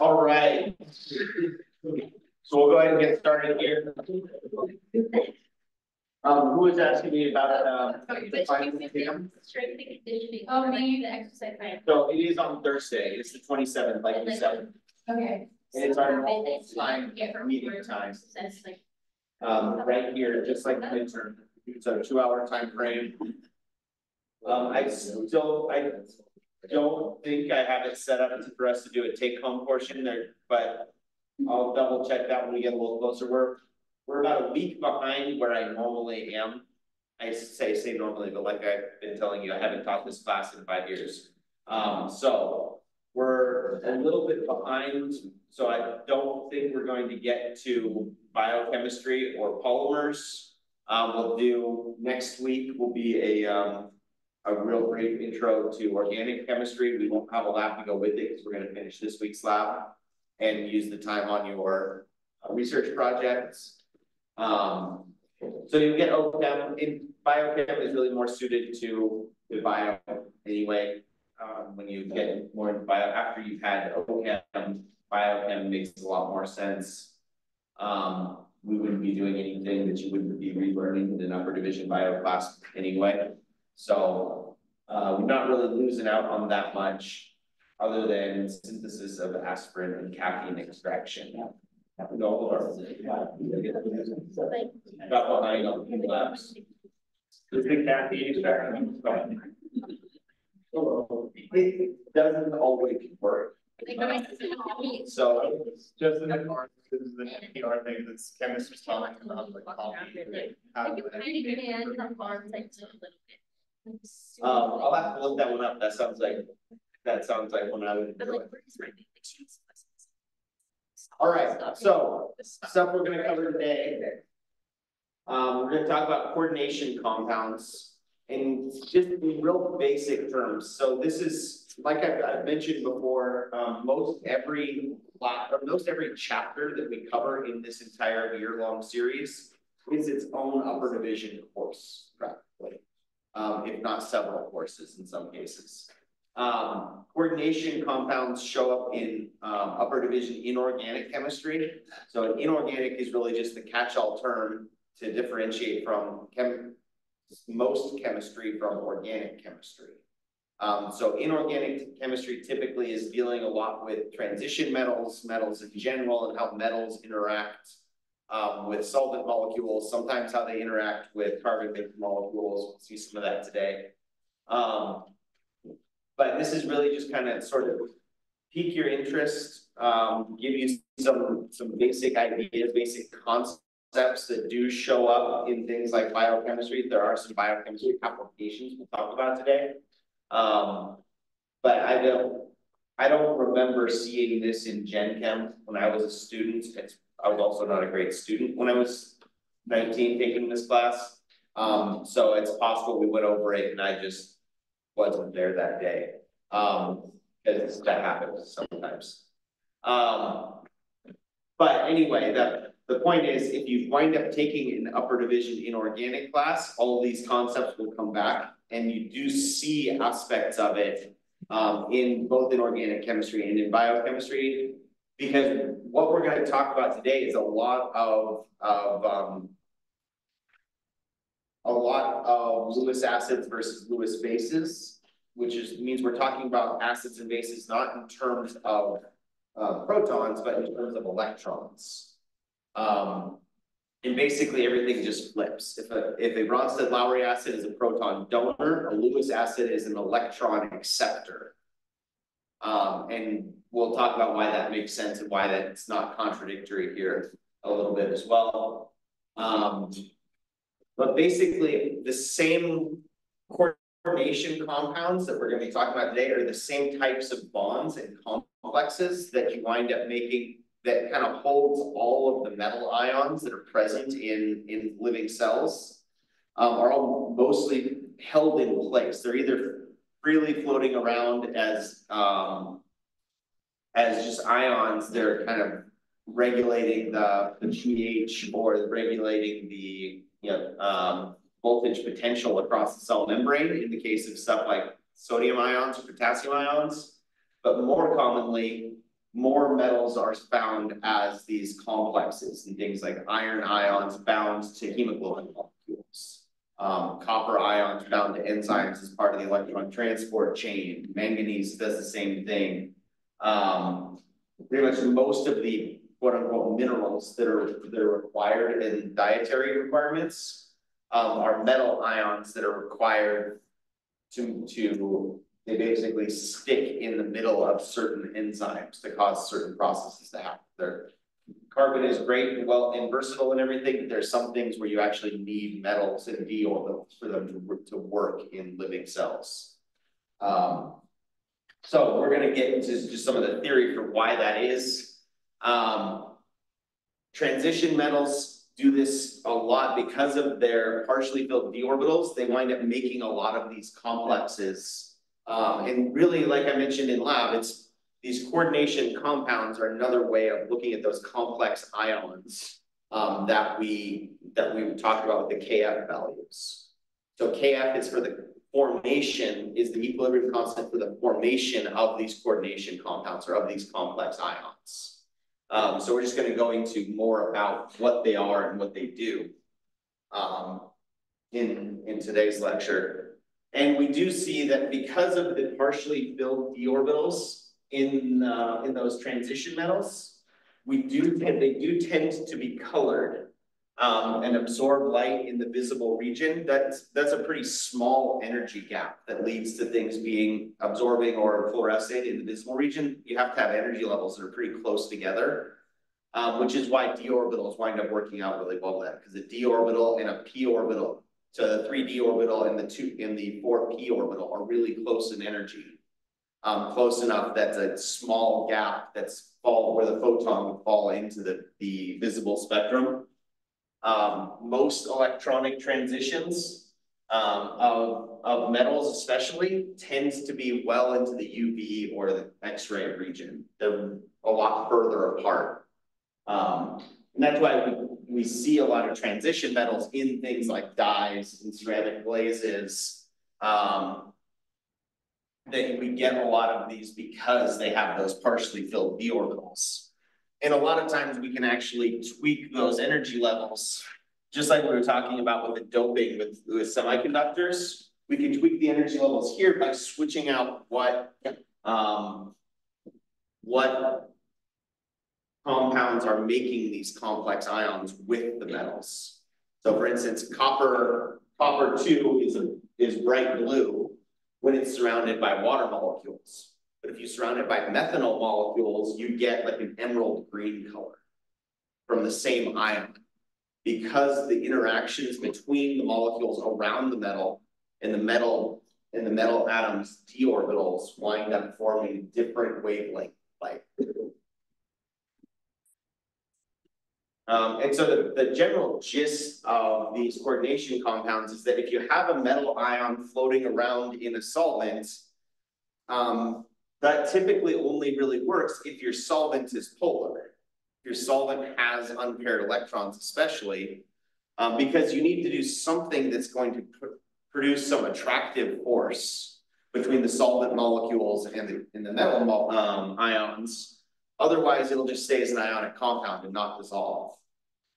All right. So we'll go ahead and get started here. Um, who was asking me about, um, Strength and conditioning. Oh, maybe the exercise plan. so it is on Thursday, it's the twenty seventh, like you said, Okay. and it's our normal time, meeting time. Um, right here, just like the midterm, it's a two hour time frame. Um, I still, I don't think I have it set up for us to do a take home portion there, but. I'll double check that when we get a little closer, we're, we're about a week behind where I normally am. I say, say normally, but like I've been telling you, I haven't taught this class in five years. Um, so we're a little bit behind, so I don't think we're going to get to biochemistry or polymers. Um, we'll do, next week will be a, um, a real brief intro to organic chemistry. We won't have a lab to go with it because we're gonna finish this week's lab and use the time on your uh, research projects. Um, so you get OChem, in biochem is really more suited to the bio anyway. Um, when you get more into bio, after you've had OChem, biochem makes a lot more sense. Um, we wouldn't be doing anything that you wouldn't be relearning in an upper division bio class anyway. So, uh, we're not really losing out on that much, other than synthesis of aspirin and caffeine extraction. Yeah. No, or. Got behind on the labs. The big caffeine extraction. It doesn't always work, so. Just in the car, this is the PR thing that's chemists talking about like coffee. how- Um, I'll have to look that one up, that sounds like, that sounds like one I would enjoy. All right, so, stuff we're gonna cover today. Um, we're gonna talk about coordination compounds. And just in real basic terms, so this is, like I've, I've mentioned before, um, most every. la- or most every chapter that we cover in this entire year-long series is its own upper division course, practically. Um, if not several courses in some cases. Um, coordination compounds show up in, um, upper division inorganic chemistry. So an inorganic is really just the catch-all term to differentiate from chem, most chemistry from organic chemistry. Um, so inorganic chemistry typically is dealing a lot with transition metals, metals in general, and how metals interact um, with solvent molecules, sometimes how they interact with carbon-based molecules, we'll see some of that today. Um, but this is really just kind of sort of pique your interest, um, give you some, some basic ideas, basic concepts that do show up in things like biochemistry. There are some biochemistry applications we'll talk about today. Um, but I don't, I don't remember seeing this in Gen Chem when I was a student. It's, I was also not a great student when I was nineteen taking this class. Um, so it's possible we went over it and I just wasn't there that day. Um, because that happens sometimes. Um, but anyway, the, the point is, if you wind up taking an upper division inorganic class, all these concepts will come back. And you do see aspects of it, um, in both in organic chemistry and in biochemistry. Because what we're gonna talk about today is a lot of, of, um, a lot of Lewis acids versus Lewis bases, which is, means we're talking about acids and bases not in terms of uh, protons, but in terms of electrons. Um, and basically everything just flips. If a, if a Bronsted Lowry acid is a proton donor, a Lewis acid is an electron acceptor. Um, and we'll talk about why that makes sense and why that's not contradictory here a little bit as well. Um, but basically the same coordination compounds that we're gonna be talking about today are the same types of bonds and complexes that you wind up making that kind of holds all of the metal ions that are present in, in living cells. Um, are all mostly held in place. They're either freely floating around as, um. As just ions, they're kind of regulating the, the pH or regulating the, you know, um, voltage potential across the cell membrane in the case of stuff like sodium ions or potassium ions. But more commonly, more metals are found as these complexes and things like iron ions bound to hemoglobin molecules. Um, copper ions bound to enzymes as part of the electron transport chain. Manganese does the same thing. Um, pretty much most of the quote unquote minerals that are, that are required in dietary requirements um, are metal ions that are required to, to, they basically stick in the middle of certain enzymes to cause certain processes to happen. They're, carbon is great and well and versatile and everything, but there's some things where you actually need metals and d orbitals for them to, to work in living cells. Um, so we're gonna get into just some of the theory for why that is. Um, transition metals do this a lot because of their partially filled d orbitals. They wind up making a lot of these complexes. Um, and really, like I mentioned in lab, it's these coordination compounds are another way of looking at those complex ions um, that we that we talked about with the KF values. So KF is for the formation, is the equilibrium constant for the formation of these coordination compounds or of these complex ions. Um, so we're just gonna go into more about what they are and what they do um, in, in today's lecture. And we do see that because of the partially filled d orbitals in, uh, in those transition metals, we do tend, they do tend to be colored um, and absorb light in the visible region. That's, that's a pretty small energy gap that leads to things being absorbing or fluorescent in the visible region. You have to have energy levels that are pretty close together, um, which is why d orbitals wind up working out really well then, because a d orbital and a p orbital, so the 3d orbital and the two in the 4p orbital are really close in energy. Um, close enough that's a small gap that's fall where the photon would fall into the, the visible spectrum. Um, most electronic transitions um, of, of metals especially tends to be well into the UV or the X-ray region. They're a lot further apart. Um, and that's why we, we see a lot of transition metals in things like dyes and ceramic glazes. Um, that we get a lot of these because they have those partially filled d orbitals. And a lot of times we can actually tweak those energy levels, just like we were talking about with the doping with, with semiconductors. We can tweak the energy levels here by switching out what um, what compounds are making these complex ions with the metals. So for instance, copper, copper two is a, is bright blue when it's surrounded by water molecules. But if you surround it by methanol molecules, you get like an emerald green color from the same ion. Because the interactions between the molecules around the metal and the metal and the metal atoms d orbitals wind up forming different wavelength light. Um, and so the, the general gist of these coordination compounds is that if you have a metal ion floating around in a solvent, um, that typically only really works if your solvent is polar. Your solvent has unpaired electrons especially, um, because you need to do something that's going to pr produce some attractive force between the solvent molecules and the, and the metal um, ions. Otherwise, it'll just stay as an ionic compound and not dissolve.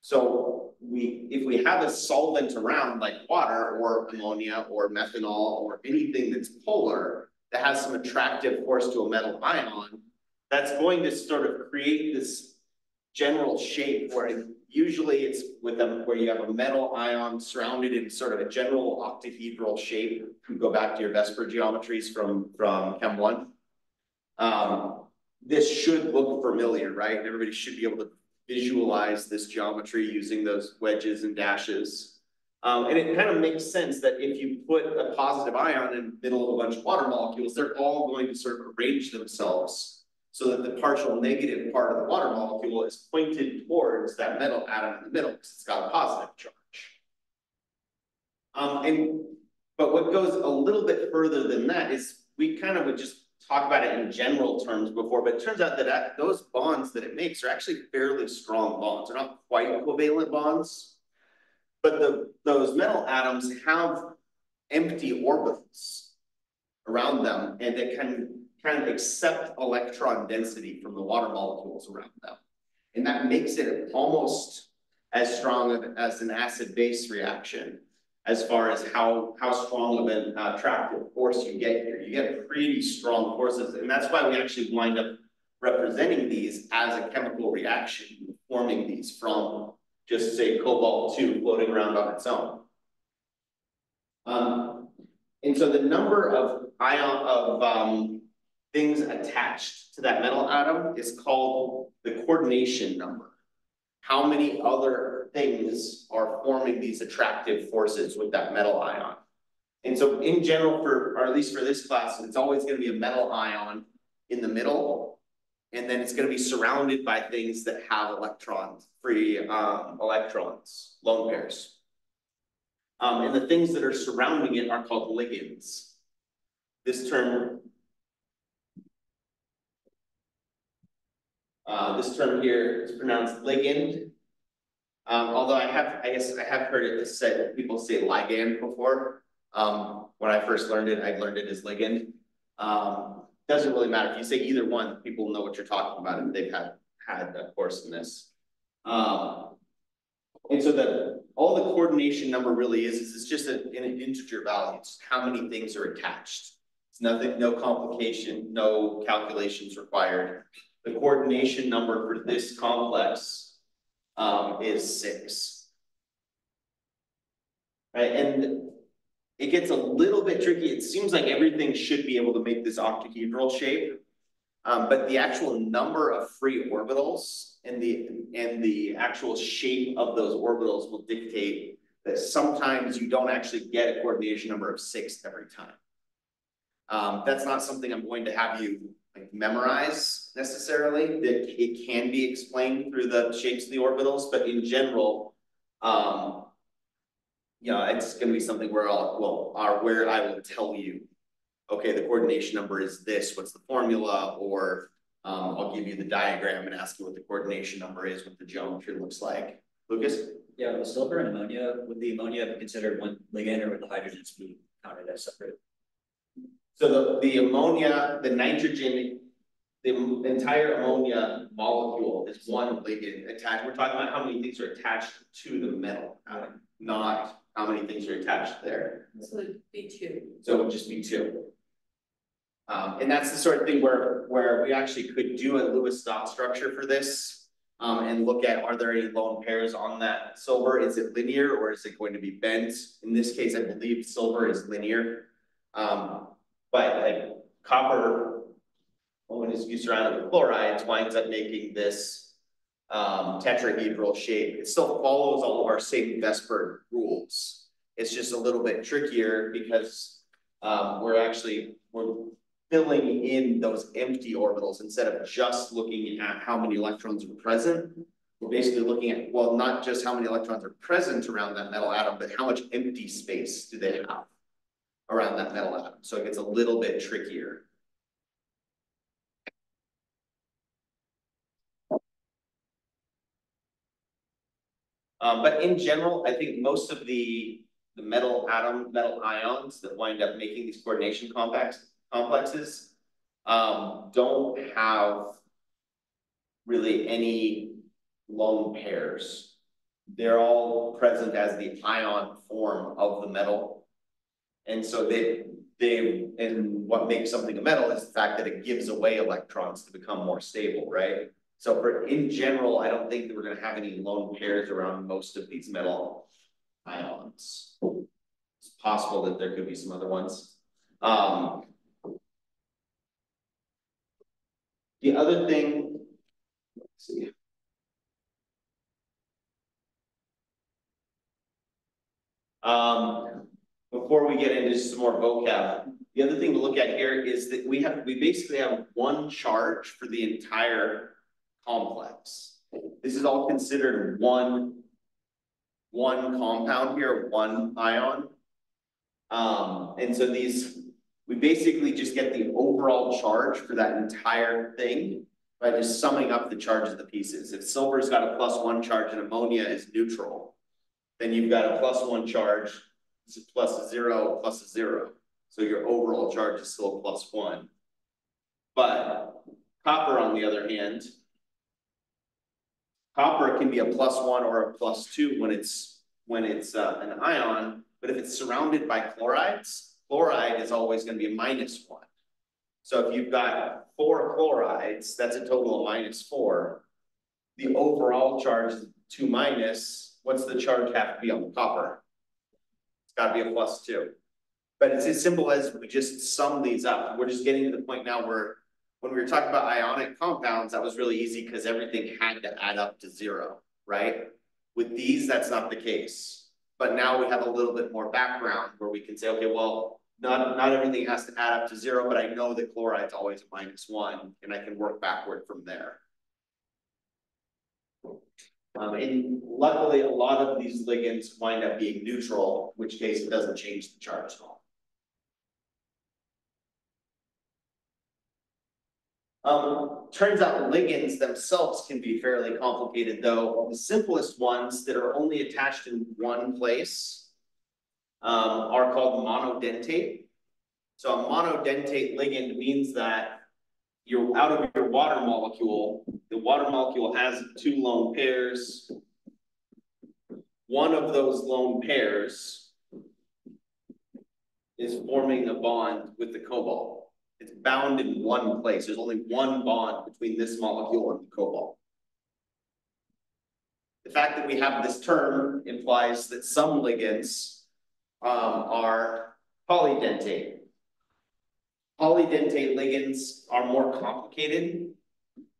So we, if we have a solvent around like water or ammonia or methanol or anything that's polar, that has some attractive force to a metal ion, that's going to sort of create this general shape where usually it's with them where you have a metal ion surrounded in sort of a general octahedral shape. You go back to your VSEPR geometries from, from Chem 1. Um, this should look familiar, right? Everybody should be able to visualize this geometry using those wedges and dashes. Um, and it kind of makes sense that if you put a positive ion in the middle of a bunch of water molecules, they're all going to sort of arrange themselves so that the partial negative part of the water molecule is pointed towards that metal atom in the middle because it's got a positive charge. Um, and but what goes a little bit further than that is we kind of would just talk about it in general terms before, but it turns out that at, those bonds that it makes are actually fairly strong bonds. They're not quite covalent bonds, but the, those metal atoms have empty orbitals around them and that can kind of accept electron density from the water molecules around them. And that makes it almost as strong as an acid-base reaction as far as how, how strong of an attractive force you get here. You get pretty strong forces, and that's why we actually wind up representing these as a chemical reaction, forming these from just say cobalt two floating around on its own. Um, and so the number of ion of um things attached to that metal atom is called the coordination number. How many other things are forming these attractive forces with that metal ion? And so in general, for, or at least for this class, it's always gonna be a metal ion in the middle. And then it's gonna be surrounded by things that have electrons, free um electrons, lone pairs. Um, and the things that are surrounding it are called ligands. This term. Uh, this term here is pronounced ligand. Um, although I have, I guess I have heard it said, people say ligand before. Um, when I first learned it, I learned it as ligand. Um, doesn't really matter. If you say either one, people know what you're talking about if they've had, had a course in this. Um, and so the, all the coordination number really is, is it's just a- an integer value, it's how many things are attached. It's nothing, no complication, no calculations required. The coordination number for this complex um is six. Right, and it gets a little bit tricky, it seems like everything should be able to make this octahedral shape. Um, but the actual number of free orbitals and the, and the actual shape of those orbitals will dictate that sometimes you don't actually get a coordination number of six every time. Um, that's not something I'm going to have you like memorize necessarily, that it can be explained through the shapes of the orbitals, but in general, um, you know, it's gonna be something where I'll, well, or where I will tell you okay, the coordination number is this, what's the formula? Or um, I'll give you the diagram and ask you what the coordination number is, what the geometry looks like. Lucas? Yeah, with silver and ammonia, would the ammonia be considered one ligand or would the hydrogens be counted as separate? So the, the ammonia, the nitrogen, the entire ammonia molecule is one ligand attached. We're talking about how many things are attached to the metal not how many things are attached there. So it'd be two. So it would just be two. Um, and that's the sort of thing where, where we actually could do a Lewis dot structure for this. Um, and look at, are there any lone pairs on that silver? Is it linear or is it going to be bent? In this case, I believe silver is linear. Um, but like copper, when it's around with chlorides, winds up making this um, tetrahedral shape. It still follows all of our same VSEPR rules. It's just a little bit trickier because um, we're actually, we're filling in those empty orbitals instead of just looking at how many electrons are present. We're basically looking at, well, not just how many electrons are present around that metal atom, but how much empty space do they have around that metal atom. So it gets a little bit trickier. Um, but in general, I think most of the, the metal atom, metal ions that wind up making these coordination complex, complexes, um, don't have really any lone pairs. They're all present as the ion form of the metal. And so they, they, and what makes something a metal is the fact that it gives away electrons to become more stable, right? So for, in general, I don't think that we're gonna have any lone pairs around most of these metal ions. It's possible that there could be some other ones. Um. The other thing, let's see. Um, before we get into some more vocab, the other thing to look at here is that we have, we basically have one charge for the entire complex. This is all considered one, one compound here, one ion. Um, and so these, we basically just get the overall charge for that entire thing by just summing up the charge of the pieces. If silver's got a plus one charge and ammonia is neutral, then you've got a plus one charge, plus a zero, plus a zero. So your overall charge is still plus one. But copper, on the other hand. Copper can be a plus one or a plus two when it's, when it's uh, an ion, but if it's surrounded by chlorides, chloride is always gonna be a minus one. So if you've got four chlorides, that's a total of minus four. The overall charge is two minus, what's the charge have to be on the copper? It's gotta be a plus two. But it's as simple as we just sum these up. We're just getting to the point now where when we were talking about ionic compounds, that was really easy because everything had to add up to zero, right? With these, that's not the case. But now we have a little bit more background where we can say, okay, well, not, not everything has to add up to zero, but I know that chloride's always a minus one, and I can work backward from there. Um, and luckily, a lot of these ligands wind up being neutral, which case it doesn't change the charge at all. Um, turns out ligands themselves can be fairly complicated, though. The simplest ones that are only attached in one place um, are called monodentate. So a monodentate ligand means that you're out of your water molecule, the water molecule has two lone pairs. One of those lone pairs is forming a bond with the cobalt. It's bound in one place. There's only one bond between this molecule and the cobalt. The fact that we have this term implies that some ligands um, are polydentate. Polydentate ligands are more complicated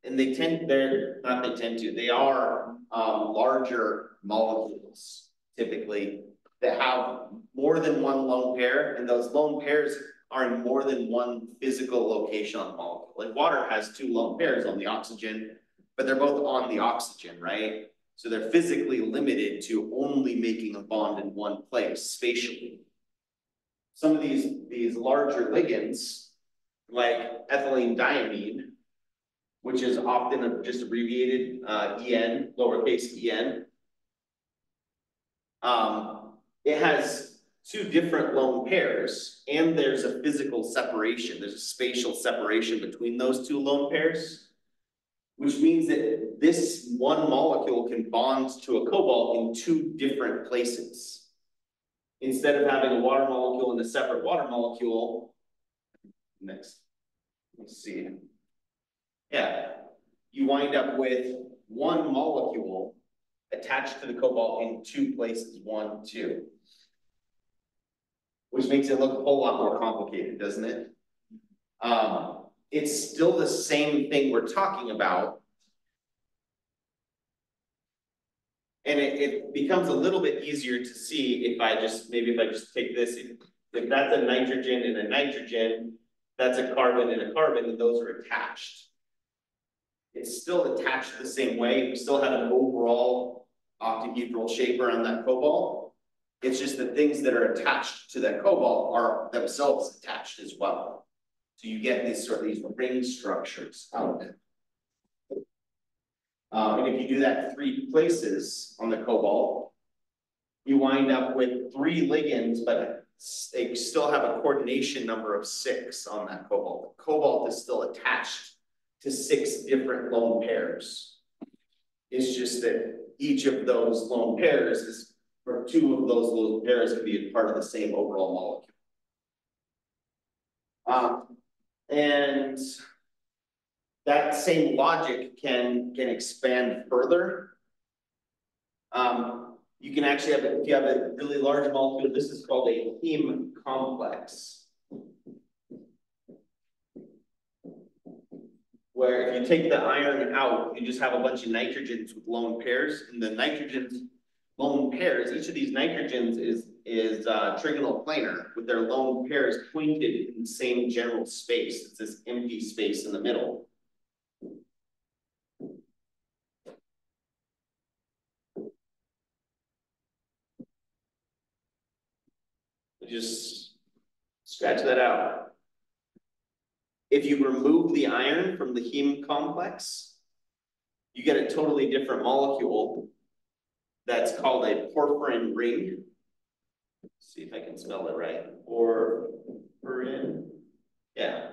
and they tend, they're, not they tend to, they are um, larger molecules typically that have more than one lone pair and those lone pairs are in more than one physical location on the molecule. Like water has two lone pairs on the oxygen, but they're both on the oxygen, right? So they're physically limited to only making a bond in one place spatially. Some of these, these larger ligands, like ethylene diamine, which is often just abbreviated uh, EN, lowercase en. Um, it has two different lone pairs and there's a physical separation. There's a spatial separation between those two lone pairs. Which means that this one molecule can bond to a cobalt in two different places. Instead of having a water molecule and a separate water molecule. Next, let's see. Yeah, you wind up with one molecule attached to the cobalt in two places, one, two. Which makes it look a whole lot more complicated, doesn't it? Um, it's still the same thing we're talking about. And it, it becomes a little bit easier to see if I just, maybe if I just take this, if, if that's a nitrogen and a nitrogen, that's a carbon and a carbon, and those are attached. It's still attached the same way, we still have an overall octahedral shape around that cobalt. It's just the things that are attached to that cobalt are themselves attached as well. So you get these sort of these ring structures out of it. Um, and if you do that three places on the cobalt, you wind up with three ligands, but they still have a coordination number of six on that cobalt. The cobalt is still attached to six different lone pairs. It's just that each of those lone pairs is, two of those lone pairs can be a part of the same overall molecule. Um, and that same logic can, can expand further. Um, you can actually have, if you have a really large molecule, this is called a heme complex. Where if you take the iron out, you just have a bunch of nitrogens with lone pairs, and the nitrogens lone pairs, each of these nitrogens is, is uh, trigonal planar with their lone pairs pointed in the same general space. It's this empty space in the middle. Just scratch that out. If you remove the iron from the heme complex, you get a totally different molecule that's called a porphyrin ring. Let's see if I can spell it right. Or we're in, yeah.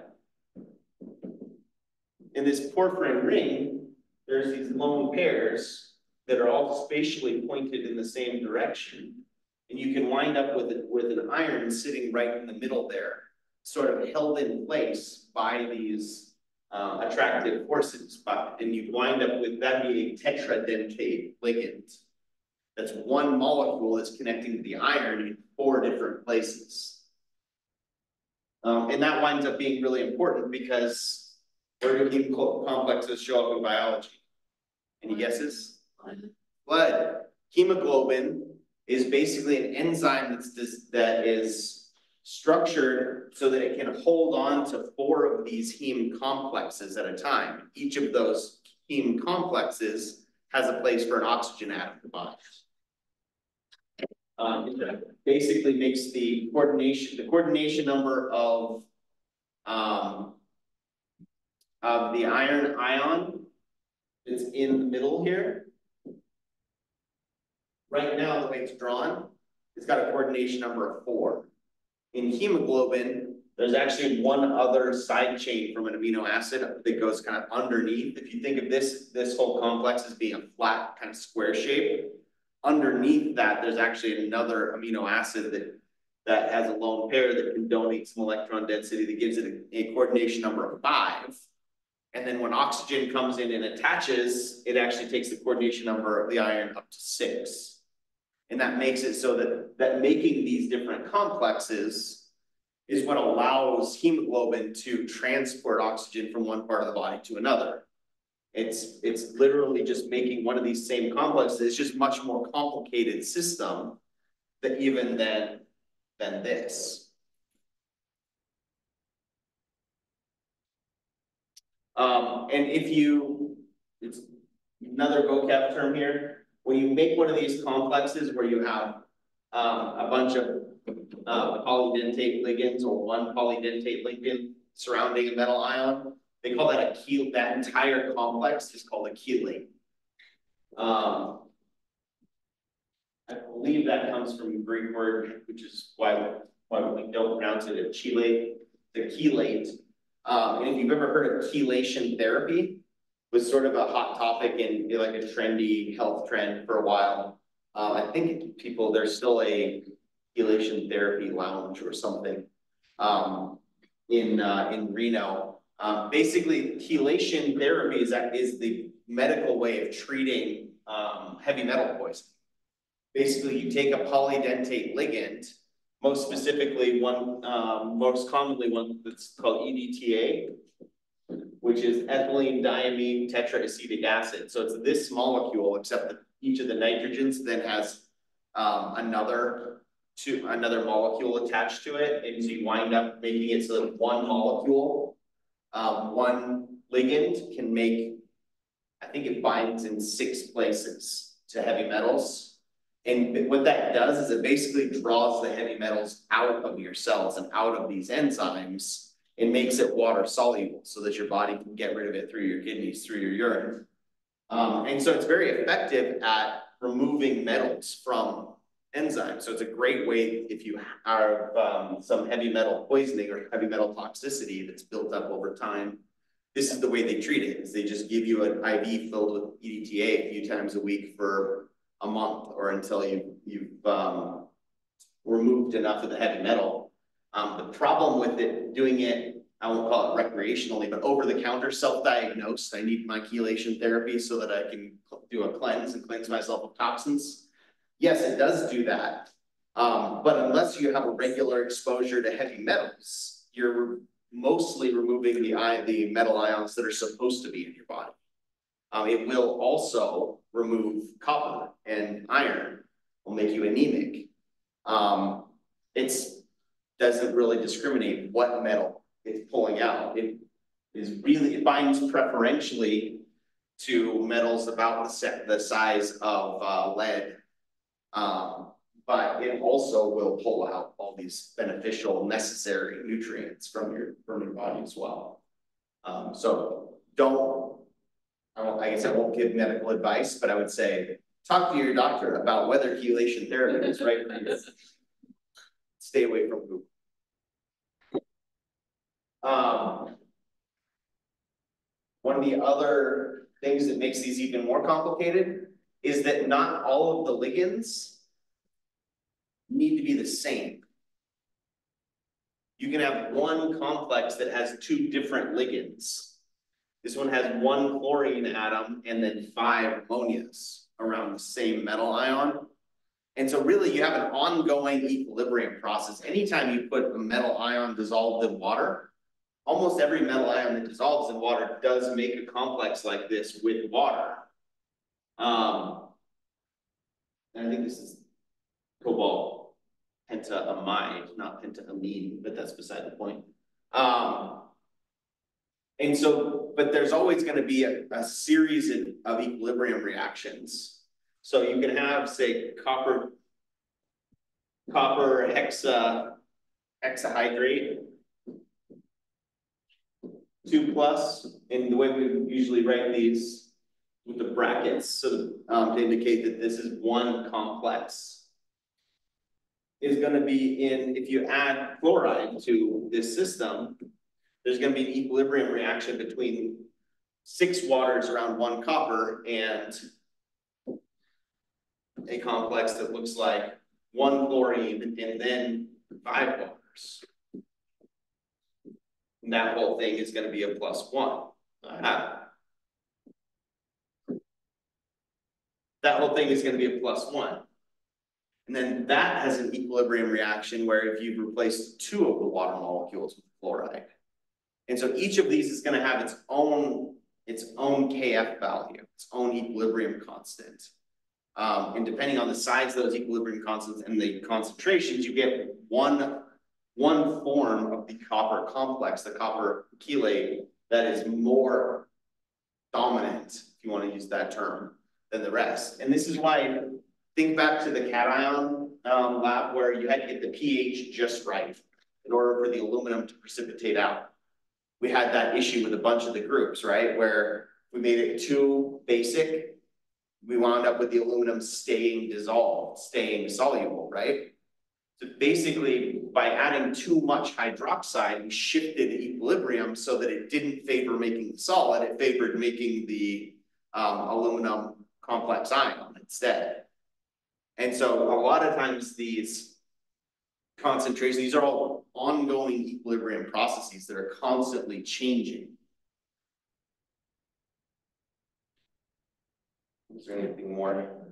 In this porphyrin ring, there's these lone pairs that are all spatially pointed in the same direction. And you can wind up with, it- with an iron sitting right in the middle there, sort of held in place by these uh, attractive forces, but, and you wind up with that being tetradentate ligand. That's one molecule that's connecting to the iron in four different places. Um, and that winds up being really important because where do heme complexes show up in biology? Any guesses? Blood. Hemoglobin is basically an enzyme that's this, that is structured so that it can hold on to four of these heme complexes at a time. Each of those heme complexes has a place for an oxygen atom to body. Um, it basically makes the coordination, the coordination number of, um, of the iron ion is in the middle here. Right now, the way it's drawn, it's got a coordination number of four. In hemoglobin, there's actually one other side chain from an amino acid that goes kind of underneath. If you think of this, this whole complex as being a flat kind of square shape. Underneath that, there's actually another amino acid that, that has a lone pair that can donate some electron density that gives it a, a coordination number of five. And then when oxygen comes in and attaches, it actually takes the coordination number of the iron up to six. And that makes it so that, that making these different complexes is what allows hemoglobin to transport oxygen from one part of the body to another. It's, it's literally just making one of these same complexes, it's just much more complicated system than even than, than this. Um, and if you, it's another vocab term here, when you make one of these complexes where you have um, a bunch of uh, polydentate ligands or one polydentate ligand surrounding a metal ion, they call that a chel, that entire complex is called a chelate. Um, I believe that comes from Greek word, which is why, why we don't pronounce it a chelate, the chelate. Um, and if you've ever heard of chelation therapy, was sort of a hot topic and like a trendy health trend for a while. Um, I think people, there's still a chelation therapy lounge or something um, in uh, in Reno. Um, basically, chelation therapy is the medical way of treating um, heavy metal poisoning. Basically, you take a polydentate ligand, most specifically one, um, most commonly one that's called EDTA, which is ethylene diamine tetraacetic acid. So it's this molecule, except that each of the nitrogens then has um, another to another molecule attached to it, and so you wind up making it so that one molecule, um, one ligand can make, I think it binds in six places to heavy metals. And what that does is it basically draws the heavy metals out of your cells and out of these enzymes and makes it water soluble so that your body can get rid of it through your kidneys, through your urine. Um, and so it's very effective at removing metals from enzymes. So it's a great way if you have um, some heavy metal poisoning or heavy metal toxicity that's built up over time. This is the way they treat it, is they just give you an IV filled with EDTA a few times a week for a month or until you, you've um, removed enough of the heavy metal. Um, the problem with it, doing it, I won't call it recreationally, but over the counter, self-diagnosed, I need my chelation therapy so that I can do a cleanse and cleanse myself of toxins. Yes, it does do that. Um, but unless you have a regular exposure to heavy metals, you're mostly removing the the metal ions that are supposed to be in your body. Um, it will also remove copper and iron, will make you anemic. Um, it's doesn't really discriminate what metal it's pulling out. It is really, it binds preferentially to metals about the set, the size of uh, lead. Um, but it also will pull out all these beneficial, necessary nutrients from your, from your body as well. Um, so don't, I won't, I guess I won't give medical advice, but I would say, talk to your doctor about whether chelation therapy is right for you. Stay away from Google. Um. One of the other things that makes these even more complicated is that not all of the ligands. Need to be the same. You can have one complex that has two different ligands. This one has one chlorine atom and then five ammonias around the same metal ion. And so really you have an ongoing equilibrium process. Anytime you put a metal ion dissolved in water. Almost every metal ion that dissolves in water does make a complex like this with water. Um. And I think this is cobalt pentaamide, not pentaamine, but that's beside the point. Um. And so, but there's always gonna be a, a series of, of equilibrium reactions. So you can have, say, copper. Copper hexa, hexahydrate. Two plus, and the way we usually write these with the brackets, so um to indicate that this is one complex. Is gonna be in, if you add chloride to this system. There's gonna be an equilibrium reaction between six waters around one copper and a complex that looks like one chlorine and then five waters. And that whole thing is gonna be a plus one. Ah. That whole thing is gonna be a plus one. And then that has an equilibrium reaction where if you've replaced two of the water molecules with chloride. And so each of these is gonna have its own, its own KF value, its own equilibrium constant. Um, and depending on the size of those equilibrium constants and the concentrations, you get one, one form of the copper complex, the copper chelate, that is more dominant, if you wanna use that term, than the rest. And this is why, think back to the cation, um, lab where you had to get the pH just right in order for the aluminum to precipitate out. We had that issue with a bunch of the groups, right, where we made it too basic we wound up with the aluminum staying dissolved, staying soluble, right? So basically, by adding too much hydroxide, we shifted the equilibrium so that it didn't favor making the solid, it favored making the um, aluminum complex ion instead. And so a lot of times these concentrations, these are all ongoing equilibrium processes that are constantly changing. Is there anything more?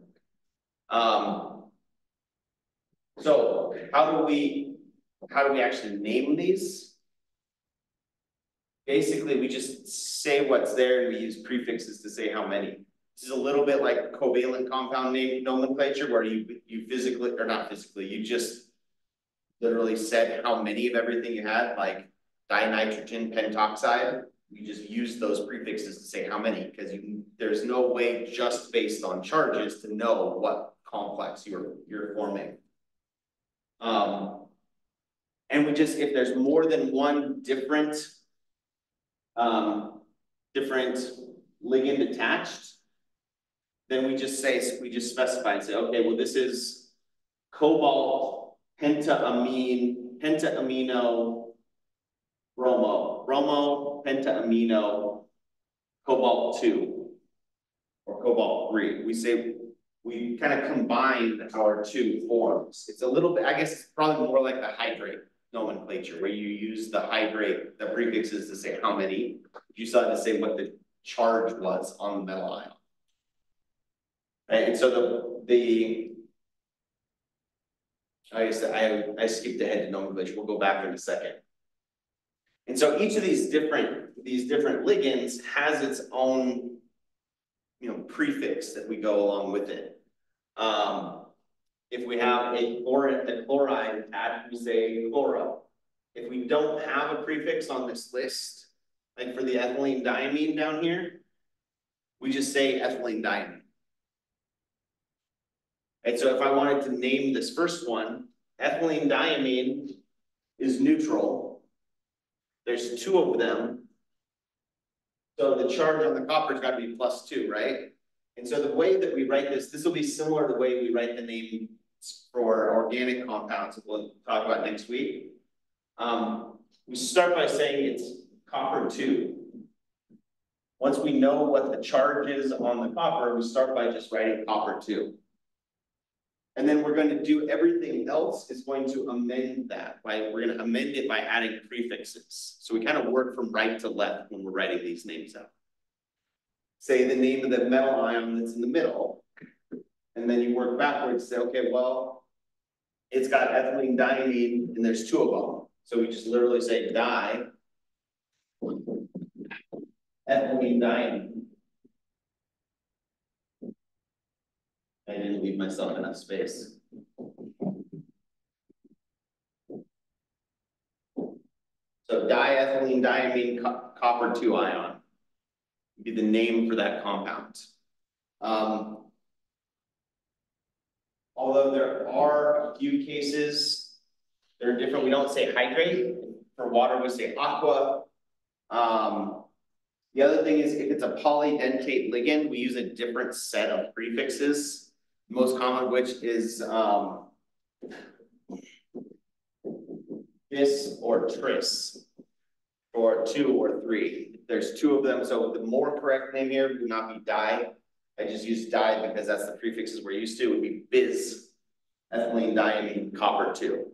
Um. So how do we, how do we actually name these? Basically, we just say what's there and we use prefixes to say how many. This is a little bit like covalent compound name nomenclature where you, you physically, or not physically, you just. Literally said how many of everything you had, like dinitrogen pentoxide You just use those prefixes to say how many, because there's no way just based on charges to know what complex you're, you're forming. Um, and we just, if there's more than one different, um, different ligand attached, then we just say, we just specify and say, okay, well, this is cobalt pentaamine, pentaamino bromo, bromo pentaamino cobalt two or cobalt three. We say we kind of combine our two forms. It's a little bit, I guess it's probably more like the hydrate nomenclature where you use the hydrate, the prefixes to say how many. You saw to say what the charge was on the metal ion. Right, and so the the I guess I I skipped ahead to nomenclature. We'll go back in a second. And so each of these different, these different ligands has its own, you know, prefix that we go along with it. Um, if we have a chloride, a chloride add, we say chloro. If we don't have a prefix on this list, like for the ethylene diamine down here, we just say ethylene diamine. And so if I wanted to name this first one, ethylene diamine is neutral there's two of them. So the charge on the copper's gotta be plus two, right? And so the way that we write this, this will be similar to the way we write the name for organic compounds that we'll talk about next week. Um, we start by saying it's copper two. Once we know what the charge is on the copper, we start by just writing copper two. And then we're gonna do, everything else is going to amend that, by, we're gonna amend it by adding prefixes. So we kind of work from right to left when we're writing these names out. Say the name of the metal ion that's in the middle. And then you work backwards, say, okay, well, it's got ethylene diamine and there's two of them. So we just literally say di. Ethylene diamine. I didn't leave myself enough space. So diethylene diamine co- copper two ion. would Be the name for that compound. Um. Although there are a few cases, they're different, we don't say hydrate, for water we say aqua. Um. The other thing is if it's a polydentate ligand, we use a different set of prefixes. Most common of which is um. This or tris. Or two or three, there's two of them, so the more correct name here would not be di. I just use di because that's the prefixes we're used to, it would be bis. Ethylene diamine copper two.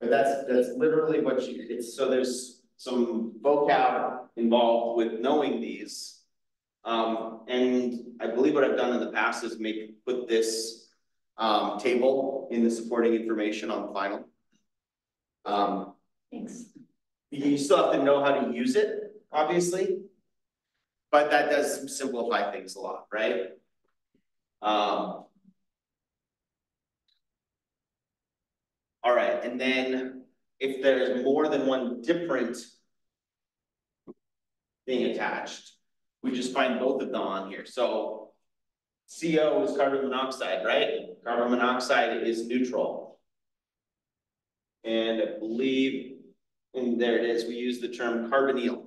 But that's, that's literally what you, it's, so there's some vocab involved with knowing these. Um, and I believe what I've done in the past is make, put this um, table in the supporting information on the final. Um, Thanks. you still have to know how to use it, obviously. But that does simplify things a lot, right? Um. All right, and then if there's more than one different thing attached, we just find both of them on here, so CO is carbon monoxide, right? Carbon monoxide is neutral. And I believe, and there it is, we use the term carbonyl.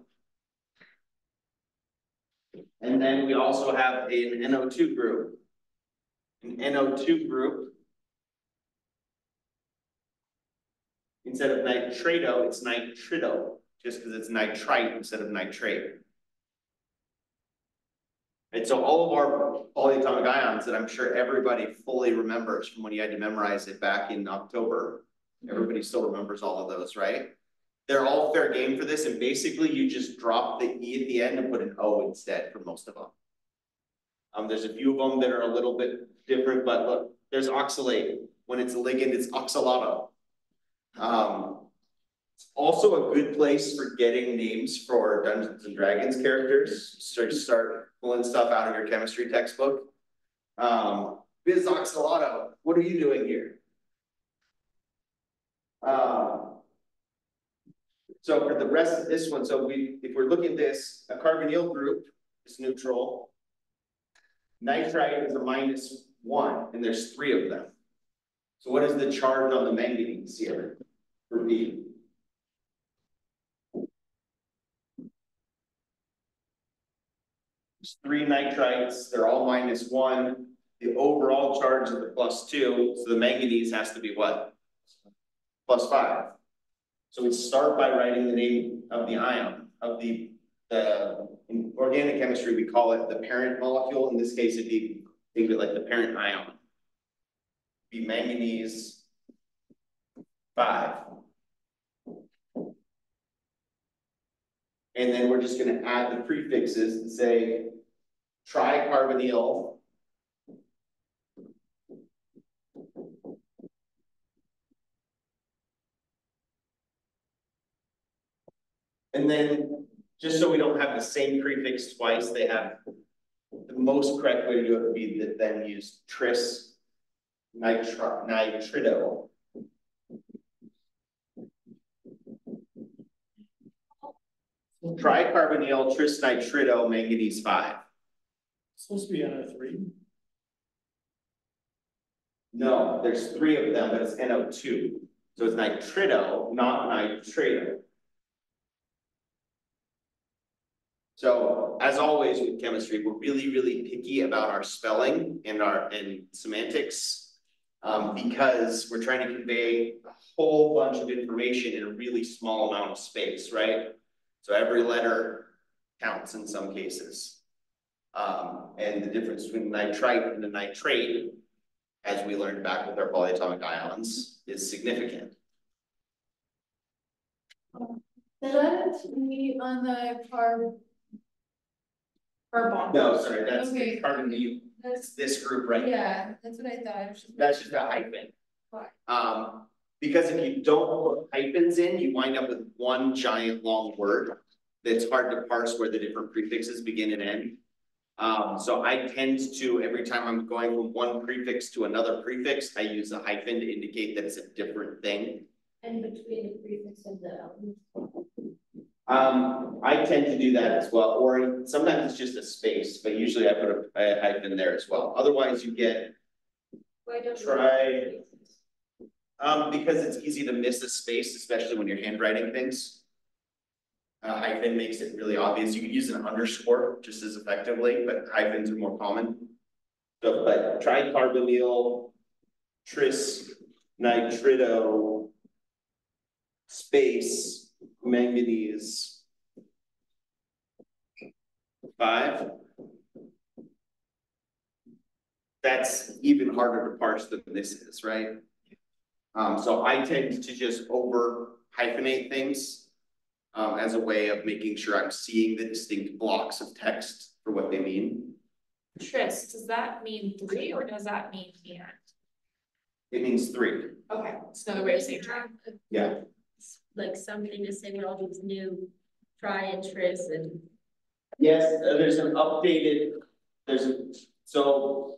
And then we also have an NO2 group. An NO2 group. Instead of nitrato, it's nitrito, just because it's nitrite instead of nitrate. And so all of our polyatomic ions that I'm sure everybody fully remembers from when you had to memorize it back in October. Everybody still remembers all of those, right? They're all fair game for this, and basically you just drop the E at the end and put an O instead for most of them. Um, there's a few of them that are a little bit different, but look, there's oxalate. When it's a ligand, it's oxalato. Also a good place for getting names for Dungeons and Dragons characters. Start start pulling stuff out of your chemistry textbook. Um, Biz what are you doing here? Um. So for the rest of this one, so we, if we're looking at this, a carbonyl group is neutral. Nitrite is a minus one, and there's three of them. So what is the charge on the manganese here for B? Three nitrites, they're all minus one. The overall charge is the plus two, so the manganese has to be what? Plus five. So we start by writing the name of the ion, of the, the, in organic chemistry, we call it the parent molecule. In this case, it'd be, think of it like the parent ion. Be manganese five. And then we're just gonna add the prefixes and say tricarbonyl. And then, just so we don't have the same prefix twice, they have, the most correct way to do it would be that then use tris nitro, nitrito. Tricarbonyl manganese five. Supposed to be NO three. No, there's three of them, but it's NO two. So it's nitrito, not nitrato. So as always with chemistry, we're really, really picky about our spelling and our and semantics. Um, because we're trying to convey a whole bunch of information in a really small amount of space, right? So every letter counts in some cases. Um, and the difference between nitrite and the nitrate, as we learned back with our polyatomic ions, is significant. That we on the carb? Carbon. No, sorry, that's the Okay. carbon, That's, this group right here. yeah, that's what I thought. I was just- That's just a hyphen. Why? Um, because if you don't put hyphens in, you wind up with one giant long word. That's hard to parse where the different prefixes begin and end. Um, so I tend to, every time I'm going from one prefix to another prefix, I use a hyphen to indicate that it's a different thing. And between the prefix and the. Um, I tend to do that as well, or sometimes it's just a space, but usually I put a- a hyphen there as well. Otherwise you get Why don't we- Try- Um, because it's easy to miss a space, especially when you're handwriting things. Uh, hyphen makes it really obvious. You could use an underscore just as effectively, but hyphens are more common. So, but tricarbonyl, tris nitrido. Space manganese. Five. That's even harder to parse than this is, right? Um, so I tend to just over hyphenate things. Um, as a way of making sure I'm seeing the distinct blocks of text for what they mean. Tris, does that mean three or does that mean and? It means three, Okay, it's another way of saying tri. yeah. Like something to say with all these new tri and tris and. Yes, uh, there's an updated, there's a, so.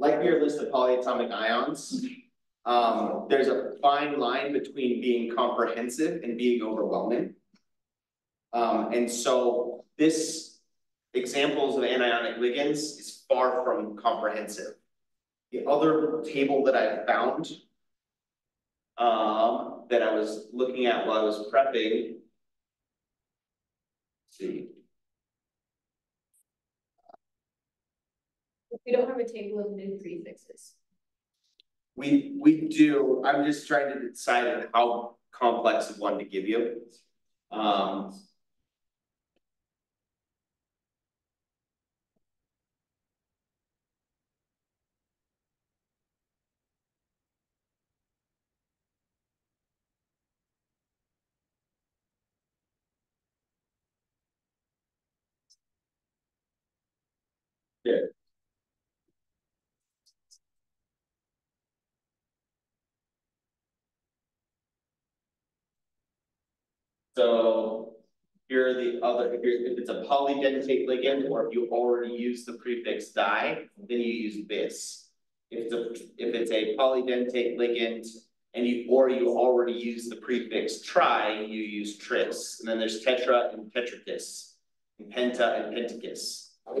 Like your list of polyatomic ions. Um, there's a fine line between being comprehensive and being overwhelming. Um, and so this examples of anionic ligands is far from comprehensive. The other table that I found. Um, that I was looking at while I was prepping. See. We don't have a table of new prefixes. We, we do, I'm just trying to decide on how complex of one to give you. Um. Yeah. So here are the other, if if it's a polydentate ligand, or if you already use the prefix di, then you use bis. If it's a, if it's a polydentate ligand and you, or you already use the prefix tri, you use tris. And then there's tetra and tetrakis, and penta and pentakis. How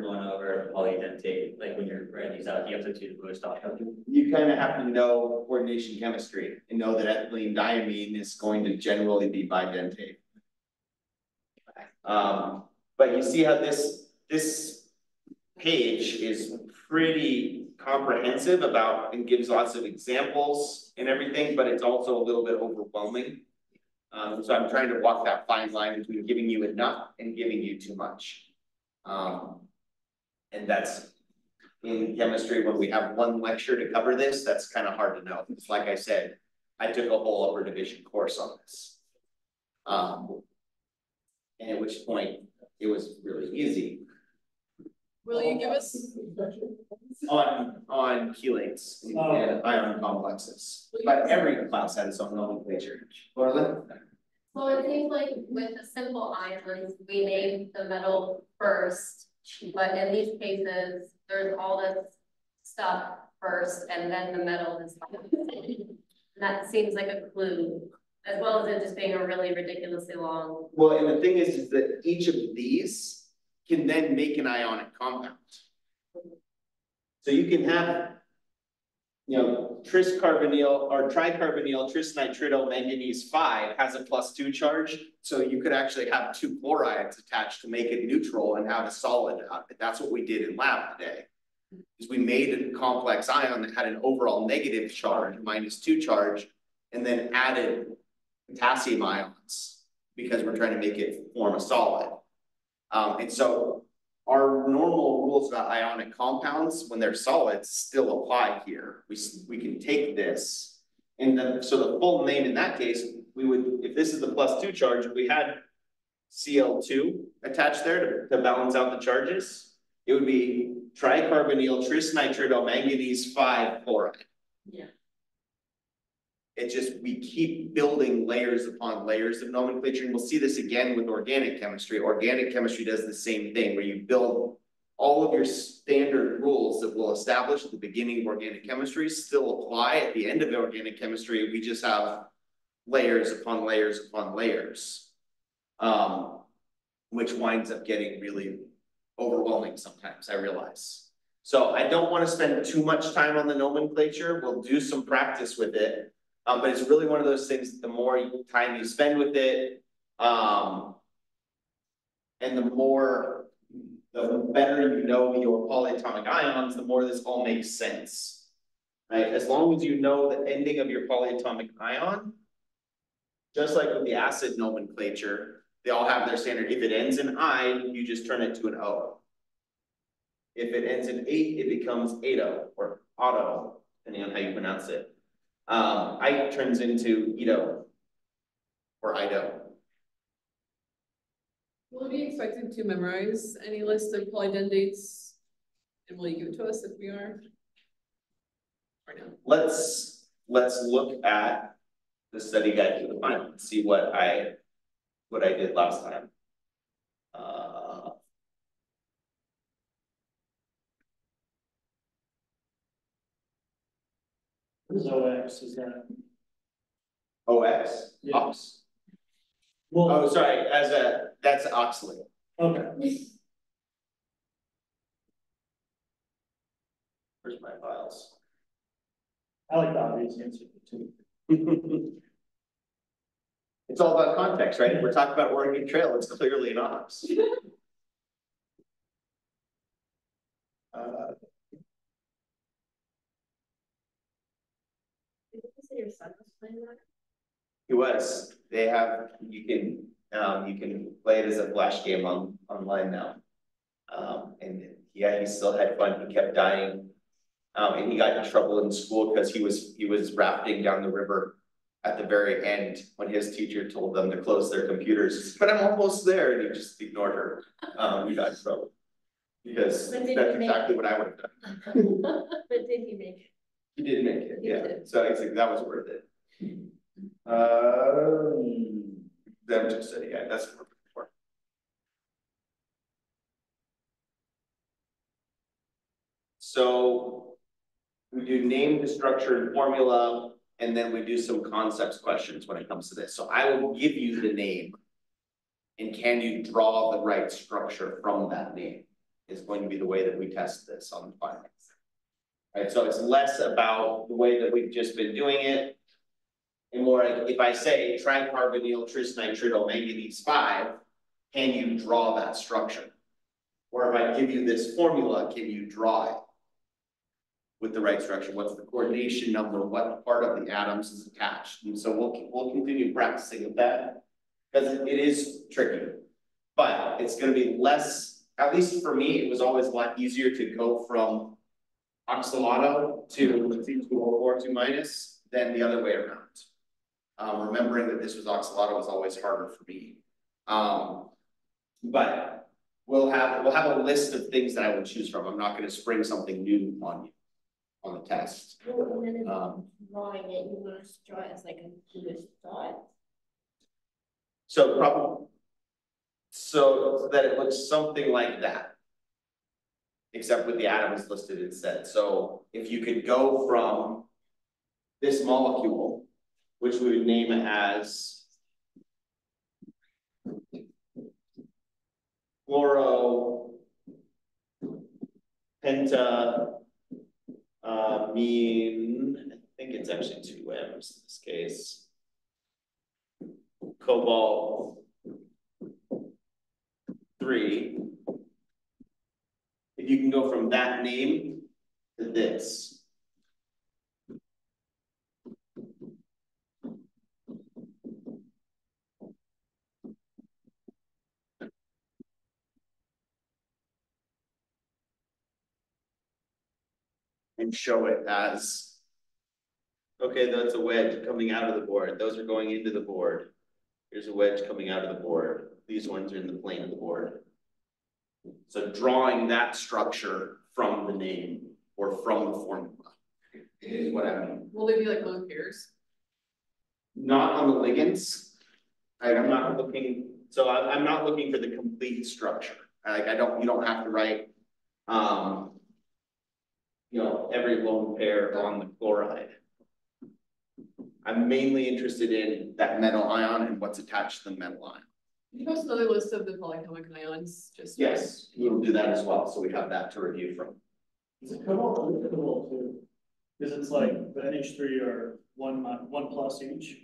going over polydentate, like when you're writing these out, you have to do the post op? You kind of have to know coordination chemistry and know that ethylene diamine is going to generally be bidentate. Um, but you see how this, this page is pretty comprehensive about and gives lots of examples and everything, but it's also a little bit overwhelming. Um, so I'm trying to walk that fine line between giving you enough and giving you too much. Um, and that's in chemistry, when we have one lecture to cover this, that's kind of hard to know. It's like I said, I took a whole upper division course on this. Um. And at which point, it was really easy Will you give us, on, on chelates and ion complexes. But every class had its own nomenclature. Orla? Well, it seems like with the simple ions, we name the metal first, but in these cases, there's all this stuff first and then the metal is. That seems like a clue, as well as it just being a really ridiculously long. Well, and the thing is, is that each of these can then make an ionic compound. So you can have. You know, tris carbonyl or tricarbonyl tris nitrido manganese five has a plus two charge. So you could actually have two chlorides attached to make it neutral and have a solid. That's what we did in lab today. is we made a complex ion that had an overall negative charge, minus two charge, and then added potassium ions, because we're trying to make it form a solid. Um, and so our normal rules about ionic compounds, when they're solids, still apply here. We, we can take this. And then, so the full name in that case, we would, if this is the plus two charge, we had Cl two attached there to, to balance out the charges, it would be tricarbonyl trisnitridomanganese five chloride. Yeah. It just, we keep building layers upon layers of nomenclature, and we'll see this again with organic chemistry. Organic chemistry does the same thing, where you build all of your standard rules that we'll establish at the beginning of organic chemistry still apply at the end of organic chemistry, we just have layers upon layers upon layers. Um, which winds up getting really overwhelming sometimes, I realize. So I don't wanna spend too much time on the nomenclature, we'll do some practice with it. Um, but it's really one of those things, the more time you spend with it, um. And the more, the better you know your polyatomic ions, the more this all makes sense. Right, as long as you know the ending of your polyatomic ion. Just like with the acid nomenclature, they all have their standard, if it ends in I, you just turn it to an O. If it ends in eight, it becomes eight-o or auto, depending on how you pronounce it. Um, I turns into Ito. Or Ido. Will we be expected to memorize any list of polydenddates? And will you give it to us if we are? Or no? Let's, let's look at the study guide to the final, and see what I, what I did last time. Uh, What is OX, is that? OX, Yeah. Ox. Oh, sorry, as a, that's Oxley. okay, Where's my files? I like the obvious answer too. It's all about context, right? If we're talking about Oregon Trail, it's clearly an ox. Uh, Did you say your son was playing that? It was, they have, you can, um, you can play it as a flash game on, online now. Um, and yeah, he still had fun, he kept dying. Um, and he got in trouble in school because he was, he was rafting down the river. At the very end, when his teacher told them to close their computers, but I'm almost there, and he just ignored her, um, he got in trouble. Because that's he exactly what I would have done. But did he make? He did make it, yeah, did. so I think that was worth it. Um, them to yeah, that's what we're looking for. So. We do name the structure and formula, and then we do some concepts questions when it comes to this, so I will give you the name. And can you draw the right structure from that name, is going to be the way that we test this on the final. Right, so it's less about the way that we've just been doing it. And more like, if I say tricarbonyl trisnitridomanganese five, can you draw that structure? Or if I give you this formula, can you draw it? With the right structure, what's the coordination number, what part of the atoms is attached, and so we'll, we'll continue practicing with that. Cause it is tricky, but it's gonna be less, at least for me, it was always a lot easier to go from oxalato to C two O four two minus than the other way around. Um, remembering that this was oxalato was always harder for me. Um, but we'll have, we'll have a list of things that I would choose from. I'm not gonna spring something new on you on the test. Well, Um, drawing it, you want to draw it as like a Lewis dot. so probably so that it looks something like that. Except with the atoms listed instead. So if you could go from this molecule, which we would name as fluoro penta uh, mean, I think it's actually two M's in this case. Cobalt three. You can go from that name to this. And show it as. Okay, that's a wedge coming out of the board, those are going into the board. Here's a wedge coming out of the board, these ones are in the plane of the board. So drawing that structure from the name or from the formula. Is what I mean, Will they be like lone pairs? not on the ligands. I- I'm not looking, so I, I'm not looking for the complete structure, like, I don't, you don't have to write, um. You know, every lone pair on the chloride. I'm mainly interested in that metal ion and what's attached to the metal ion. Can you post another list of the polyatomic ions, just? Yes, we'll do that as well, so we have that to review from. Is it cobalt or is it cobalt too? Cause it's like the NH three are one, one plus each.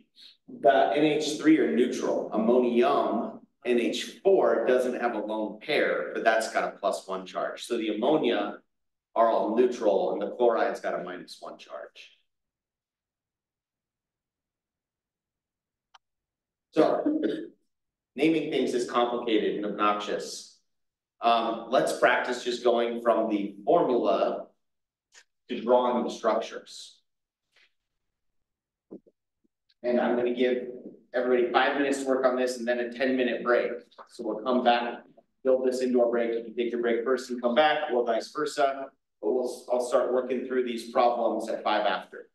The NH three are neutral, ammonium NH four doesn't have a lone pair, but that's got a plus one charge, so the ammonia. Are all neutral and the chloride's got a minus one charge. So. Naming things is complicated and obnoxious. Um, let's practice just going from the formula. To drawing the structures. And I'm gonna give everybody five minutes to work on this and then a ten minute break. So we'll come back, build this into our break. You can take your break first and come back, or vice versa. But we'll, I'll start working through these problems at five after.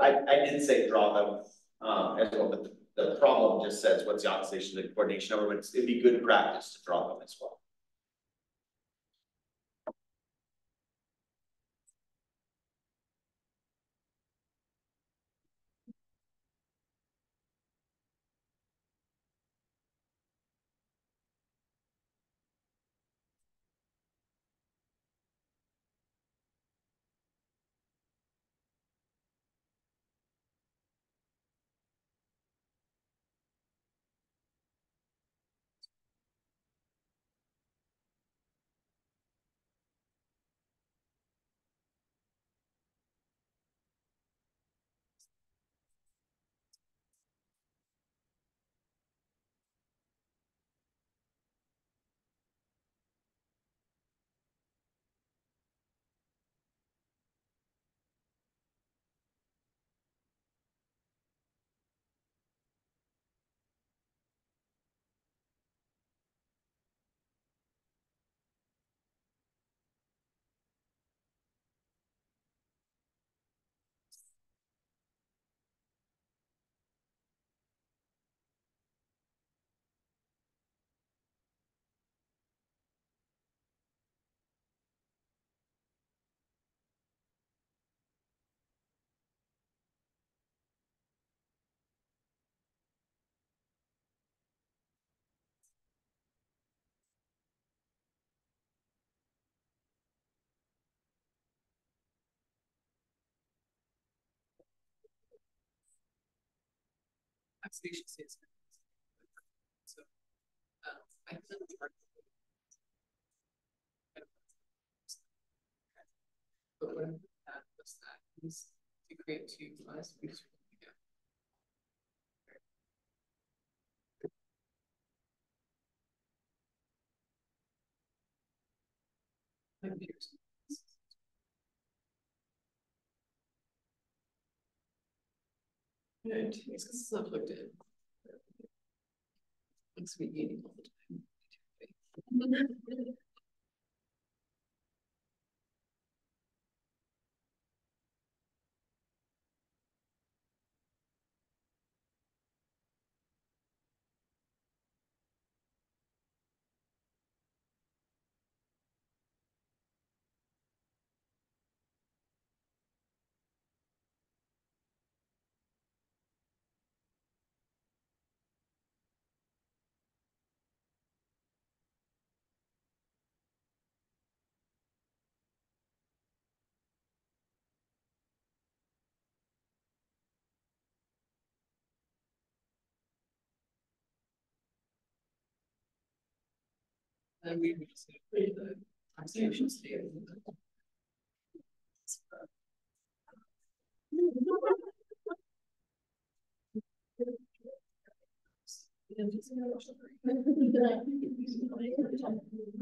I, I did say draw them, um, as well, but the, problem just says what's the oxidation and coordination number, but it'd be good practice to draw them as well. Oxidation states. So. um, I But what if that was that, is to create two plus. because it's not plugged in. Looks eating all the time. And we would just create the taxation state.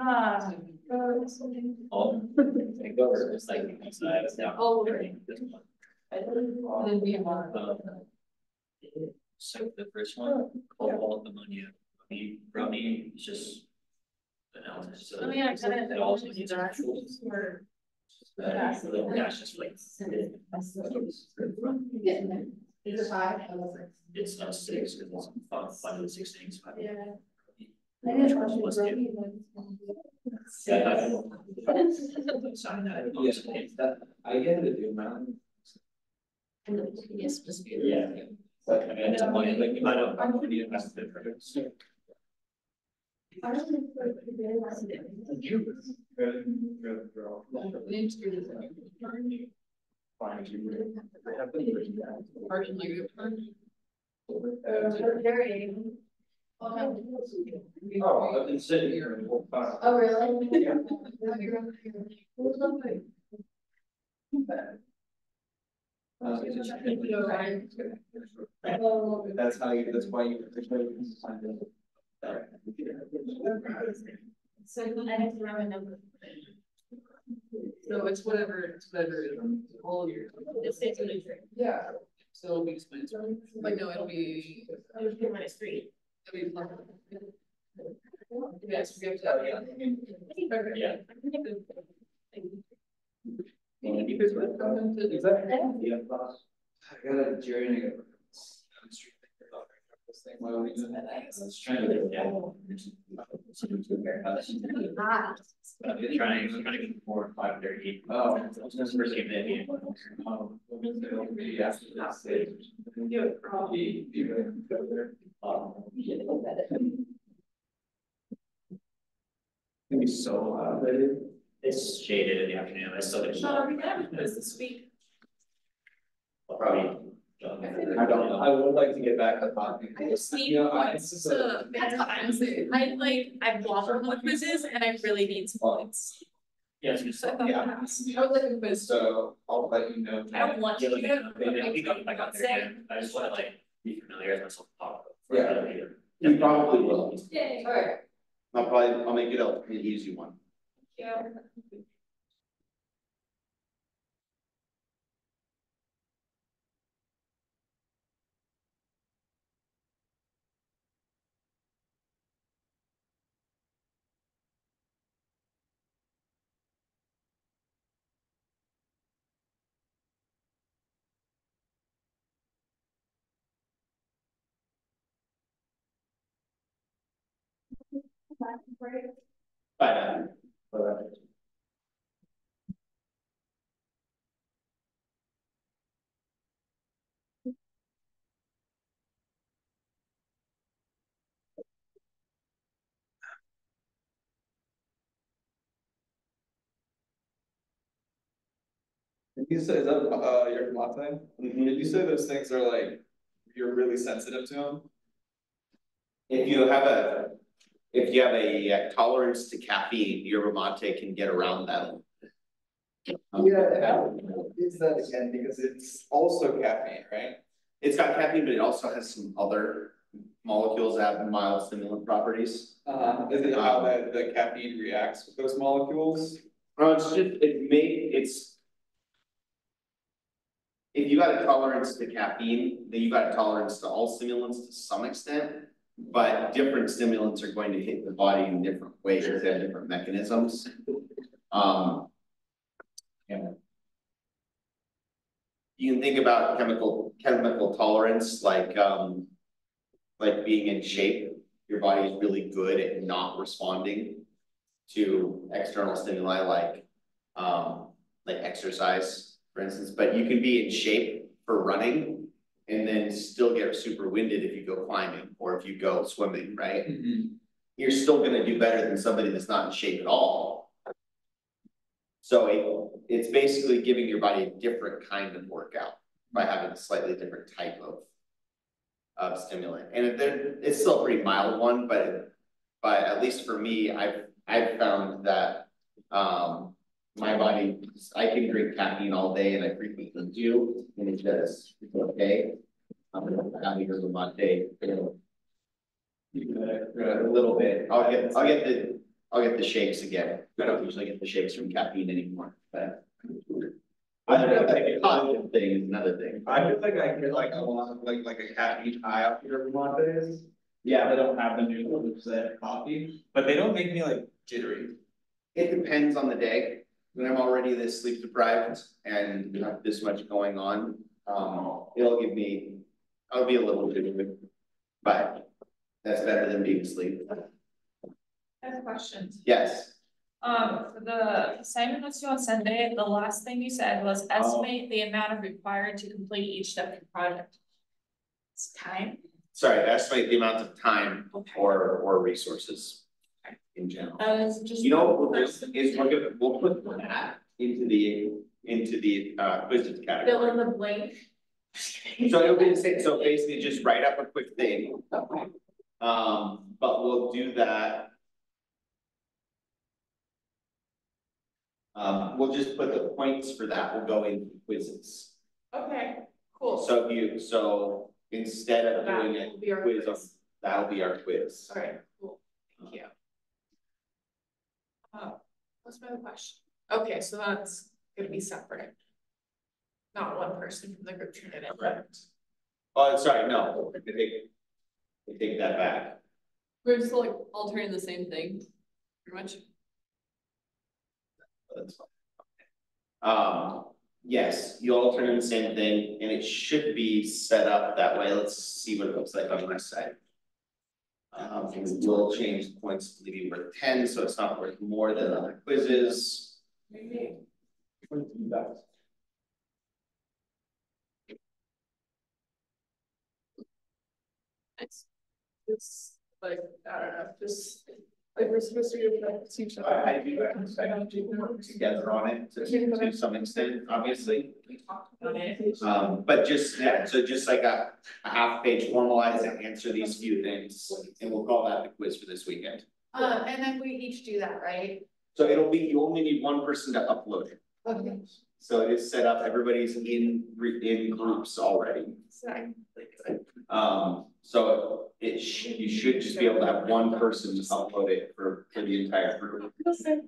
Ah. All, think over, it's like, it's, now. Oh. And then we have. So the first one, cobalt ammonia, the bromine is just. Analysis, so. Yeah, I kinda- It also needs actual. Uh, little gaseous like. Is it five? It's not six, because it's five, five and six things. five. Yeah. Let's Yeah. I- Sign I get to do mine. Yes, just be. Yeah. I mean, it's one, like, you might have, I don't need to mess with it. Oh, I've been sitting here walked by. Oh, really? That's how you, that's why you. that's why you. So I have to remember number. So it's whatever, it's whatever, all of your. It's six and three. Yeah. So it'll be expensive, like, no, it'll be. I was minus three. it'll be more. Yes, we have to. Yeah. Because what, come to. Yeah. I got a journey. This thing, why would we do that? It's trying to, yeah. I've been trying, to get four, five thirty. Oh. The first game that you. Be after this stage. Be- be ready to go there. It'd so loud. It's shaded in the afternoon, I still get. Sean, are we gonna have this this week? I'll probably. I don't know, I would like to get back to hockey. I just need You know, I- points it's just a- to, that's what I'm saying, I like, I've lost on the quizzes and I really need some points. Yes, you So I said. thought Yeah. perhaps- I was like, a quiz. So I'll let you know. I don't want Yeah, you like, to. maybe I'll be going back out there again, I just wanna like be familiar with myself. talk for Yeah. a. You probably will. Alright. I'll probably, I'll make it a, an easy one. Yeah. But, uh, but, Did you say, is that, uh, your latte? Did you say those things are like, you're really sensitive to them? if you have a, if you have a tolerance to caffeine, yerba mate can get around that. Yeah, is that again, because it's also caffeine, right? It's got caffeine, but it also has some other molecules that have mild stimulant properties. Uh, is it how the, the caffeine reacts with those molecules? No, it's just, it may, it's. If you got a tolerance to caffeine, then you got a tolerance to all stimulants to some extent. But different stimulants are going to hit the body in different ways, they have different mechanisms. Um. yeah. You can think about chemical, chemical tolerance, like, um. Like being in shape, your body is really good at not responding to external stimuli like, um, like exercise, for instance, but you can be in shape for running. And then still get super winded if you go climbing or if you go swimming, right? You're still gonna do better than somebody that's not in shape at all. So it, it's basically giving your body a different kind of workout by having a slightly different type of. Of stimulant, and it- it's still a pretty mild one, but, but at least for me, I've I've found that, um, my body, I can drink caffeine all day and I frequently do, and it does, it's okay. I'm having a latte, you know. A little bit, I'll get, I'll get the, I'll get the shakes again, I don't usually get the shakes from caffeine anymore, but. I don't know, like a positive thing is another thing. I feel like I get like a lot, of like, like a caffeine high off your lattes. Yeah, I don't have the new ones that coffee, but they don't make me like jittery. It depends on the day, when I'm already this sleep deprived and have this much going on, um, it'll give me. I'll be a little bit, but that's better than being asleep. I have questions. Yes, Um, for the assignment that's due on Sunday, the last thing you said was estimate the amount of required to complete each step of the project. It's time. sorry, estimate the amount of time Okay. or, or resources in general. That is just. You know, what we'll do is we're gonna, we'll put that into the, into the, uh, quizzes Fill category. in the blank. So it'll be the same, so basically just write up a quick thing. Okay. Um, but we'll do that. Um, we'll just put the points for that, will go in quizzes. Okay, cool. So you, so instead of That doing it will be our quiz, that'll be our quiz. Alright, cool, thank you. Uh, what's my other question? Okay, so that's gonna be separate. Not one person from the group turning it in. Correct. Oh, sorry, no, I take, I take that back. We're just like altering the same thing, pretty much. That's fine. Um, yes, you all turn in the same thing, and it should be set up that way, let's see what it looks like on my side. Um, we'll change the points be worth ten, so it's not worth more than other quizzes. It's, it's like, I don't know, just, like, we're supposed to be able to teach. I, I do expect you to work together on it to, to some extent, obviously. We talked about it. Um, but just, yeah, so just like a, a half page formalize and answer these few things, and we'll call that the quiz for this weekend. Um, and then we each do that, right? So it'll be, you only need one person to upload it. Okay. So it is set up, everybody's in, in groups already. Um, so it should, you should just be able to have one person to upload it for, for the entire group.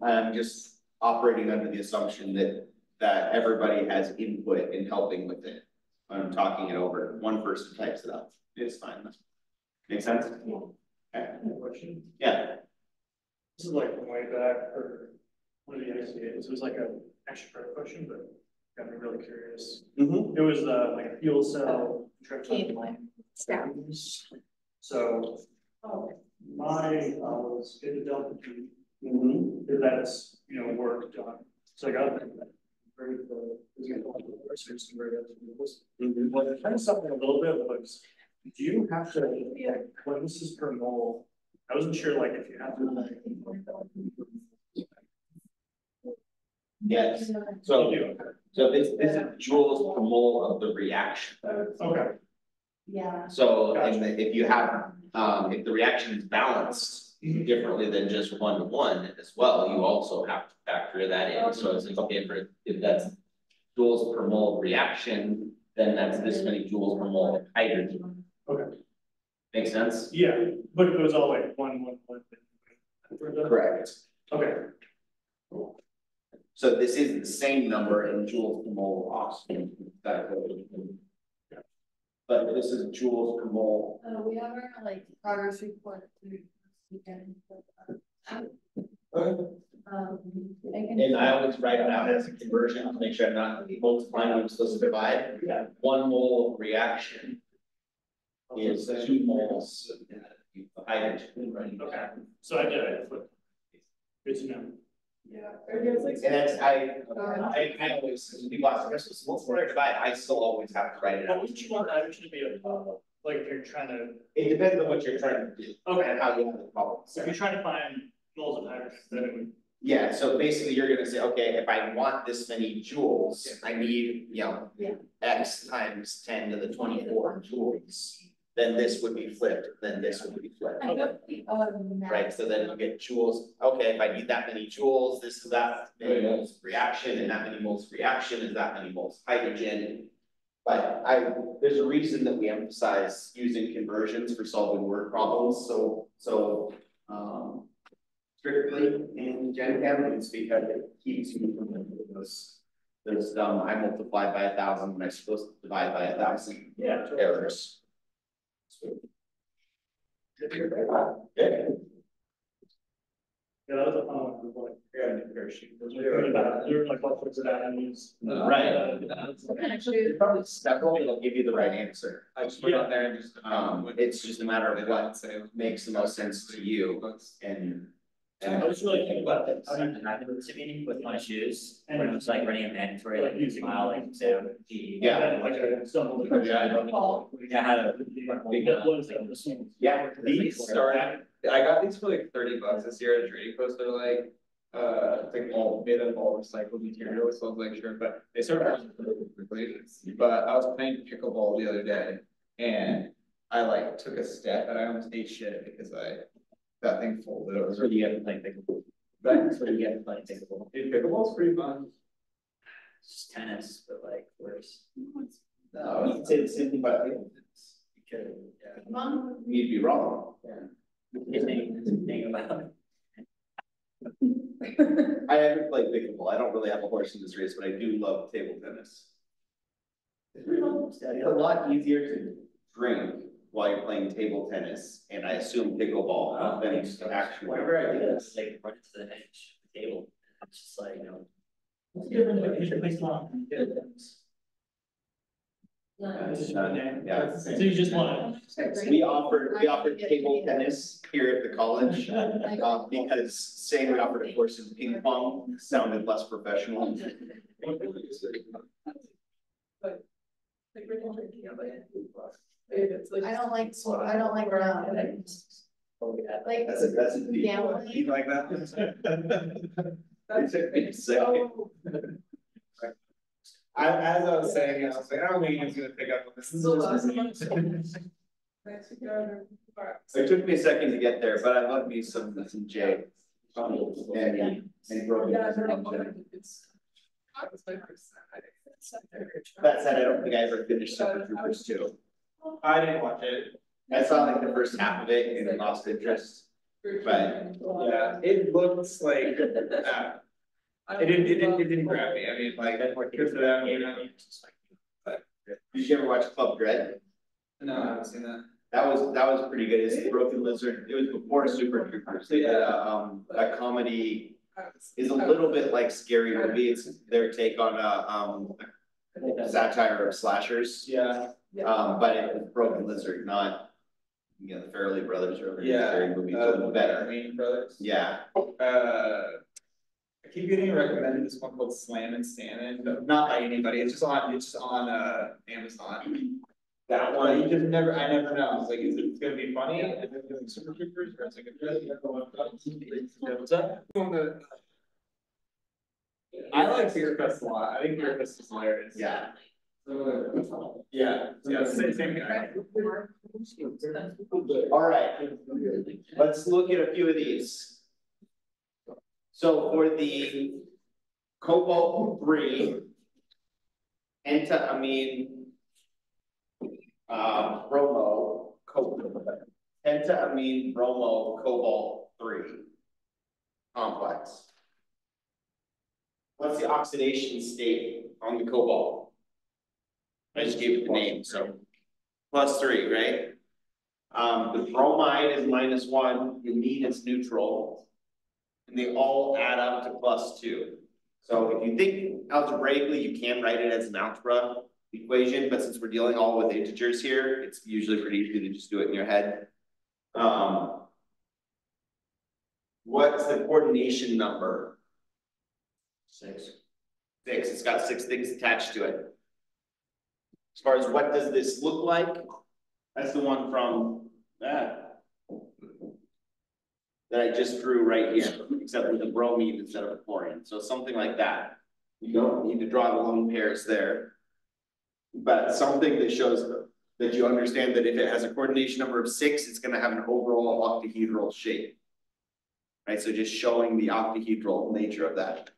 I'm just operating under the assumption that, that everybody has input in helping with it. I'm talking it over, one person types it up, it's fine. Make sense? Okay, Question. yeah, This is like way back for one of the ICAs, it was like a extra credit question, but got me really curious. Mhm. It was uh like a fuel cell. trip Okay. Staff. So my uh was in the Delta G, Mhm. if that's, you know, work done. So I got. Very, was gonna go on to the first, very. Well, it kind of something a little bit was, do you have to, like, when this is per mole? I wasn't sure like if you have to. like, yes, so, so this, this is joules per mole of the reaction. Okay, Yeah. So and if you have, um, if the reaction is balanced differently than just one to one as well, you also have to factor that in. So it's like, okay, for, if that's joules per mole of reaction, then that's this many joules per mole of hydrogen. okay, Make sense? yeah, but it was all like one, one, one. Correct. Okay, So this is the same number in joules per mole of oxygen. that- But this is joules per mole. Uh, we have our like progress report through this weekend. Um, I can- And I always write it out as a conversion to make sure I'm not multiplying what I'm supposed to divide. Yeah. One mole of reaction is two moles of hydrogen. okay, so I did, it. flipped. Good to know. Yeah. Or there's like. And that's, I, I, I always, when people ask, what's the multiplier or divide, I still always have to write it What out. would you want hydrogen to be a, uh, like if you're trying to, It depends on what you're trying to do okay, and how you have the problem. so if you're trying to find moles of hydrogen, then it would. Yeah, so basically you're gonna say, okay, if I want this many joules, I need, you know. Yeah. X times ten to the twenty-four joules. Then this would be flipped, then this would be flipped. Right, so then you get joules, okay, if I need that many joules, this is that many moles reaction, and that many moles reaction is that many moles hydrogen. But I, there's a reason that we emphasize using conversions for solving word problems, so, so, um. Strictly in Gen Chem, it's because it keeps you from making those, those, um, I multiplied by a thousand, when I'm supposed to divide by a thousand Yeah. errors. Yeah. Yeah, that was a fun one, like, we got a new pair of shoes, those were really bad, they were like, what was it, and use. Right. There's probably several that'll give you the right answer. I just went out there and just. Um, it's just a matter of what makes the most sense to you and. I was really thinking about that, I didn't have to meeting with my shoes, when it was like running a mandatory, like using mile, like, say, on the. Yeah. Like, I stumbled. Yeah, I know. I had a. big, What is it, the same? yeah, These started, I got these for like thirty bucks this year at a trading post, they're like, uh, it's like all made out of all recycled material, so I was like, sure, but they started running quickly. But I was playing pickleball the other day, and I like took a step and I almost ate shit because I, that thing folded That's over. what you get to play pickleball, But, that's what you get to play pickleball, dude, pickleball's pretty fun. it's just tennis, but like worse. no, you can say the same thing about table tennis. You could, yeah. You'd be wrong. The thing, the thing about. I haven't played pickleball. I don't really have a horse in this race, but I do love table tennis. It's a lot easier to drink while you're playing table tennis, and I assume pickleball than it's actually. Whatever I do this, like run into the edge of the table, it's just like, you know. What's the difference between the place long? Yeah. So you just wanna. We offered, we offered table tennis here at the college, um, because saying we offered a course in ping pong sounded less professional. I don't like, I don't like, um, like, That's a, that's a. deep one. Gambling. You like that? That's a so, I, as I was saying, I was like, I don't think he's gonna pick up on this. It took me a second to get there, but I love me some, some J. Um, and, and broken. That said, I don't think I ever finished Super Troopers two. I didn't watch it. I saw like the first half of it and then lost interest. But Yeah, it looks like, uh, it didn't, it didn't, it didn't grab me, I mean, like, good for them, you know? But did you ever watch Club Dread? No, I haven't seen that. That was, that was pretty good. It's Broken Lizard. It was before Super Troopers. They did a, um, a comedy. Is a little bit like Scary Movie. It's their take on a, um, satire of slashers. Yeah, Um, but it was Broken Lizard, not, you know, the Farrelly Brothers or the yeah. Scary Movie, so uh, it was better. I mean, brothers. Yeah, Uh. I keep getting recommended this one called Slammin' Salmon, but not by anybody, it's just on, it's just on, uh, Amazon. that Well, you one, just never, I never know, it's like, is it gonna be funny, is it doing Super Troopers, or is it gonna? What's up? I like Beerfest a lot, I think Beerfest is hilarious. yeah. Yeah, yeah, same, same guy. All right, let's look at a few of these. So for the cobalt three. Pentaamine. Uh, bromo, cobalt, pentaamine bromo cobalt three. Complex. What's the oxidation state on the cobalt? I just gave it the name, so. Plus three, right? Um, the bromide is minus one, the mean is neutral. And they all add up to plus two. So if you think algebraically, you can write it as an algebra equation, but since we're dealing all with integers here, it's usually pretty easy to just do it in your head. Um. What's the coordination number? Six. Six, it's got six things attached to it. As far as what does this look like? That's the one from that. That I just drew right here, except with a bromine instead of a chlorine, so something like that. You don't need to draw the lone pairs there. But something that shows that you understand that if it has a coordination number of six, it's gonna have an overall octahedral shape. Right, so just showing the octahedral nature of that.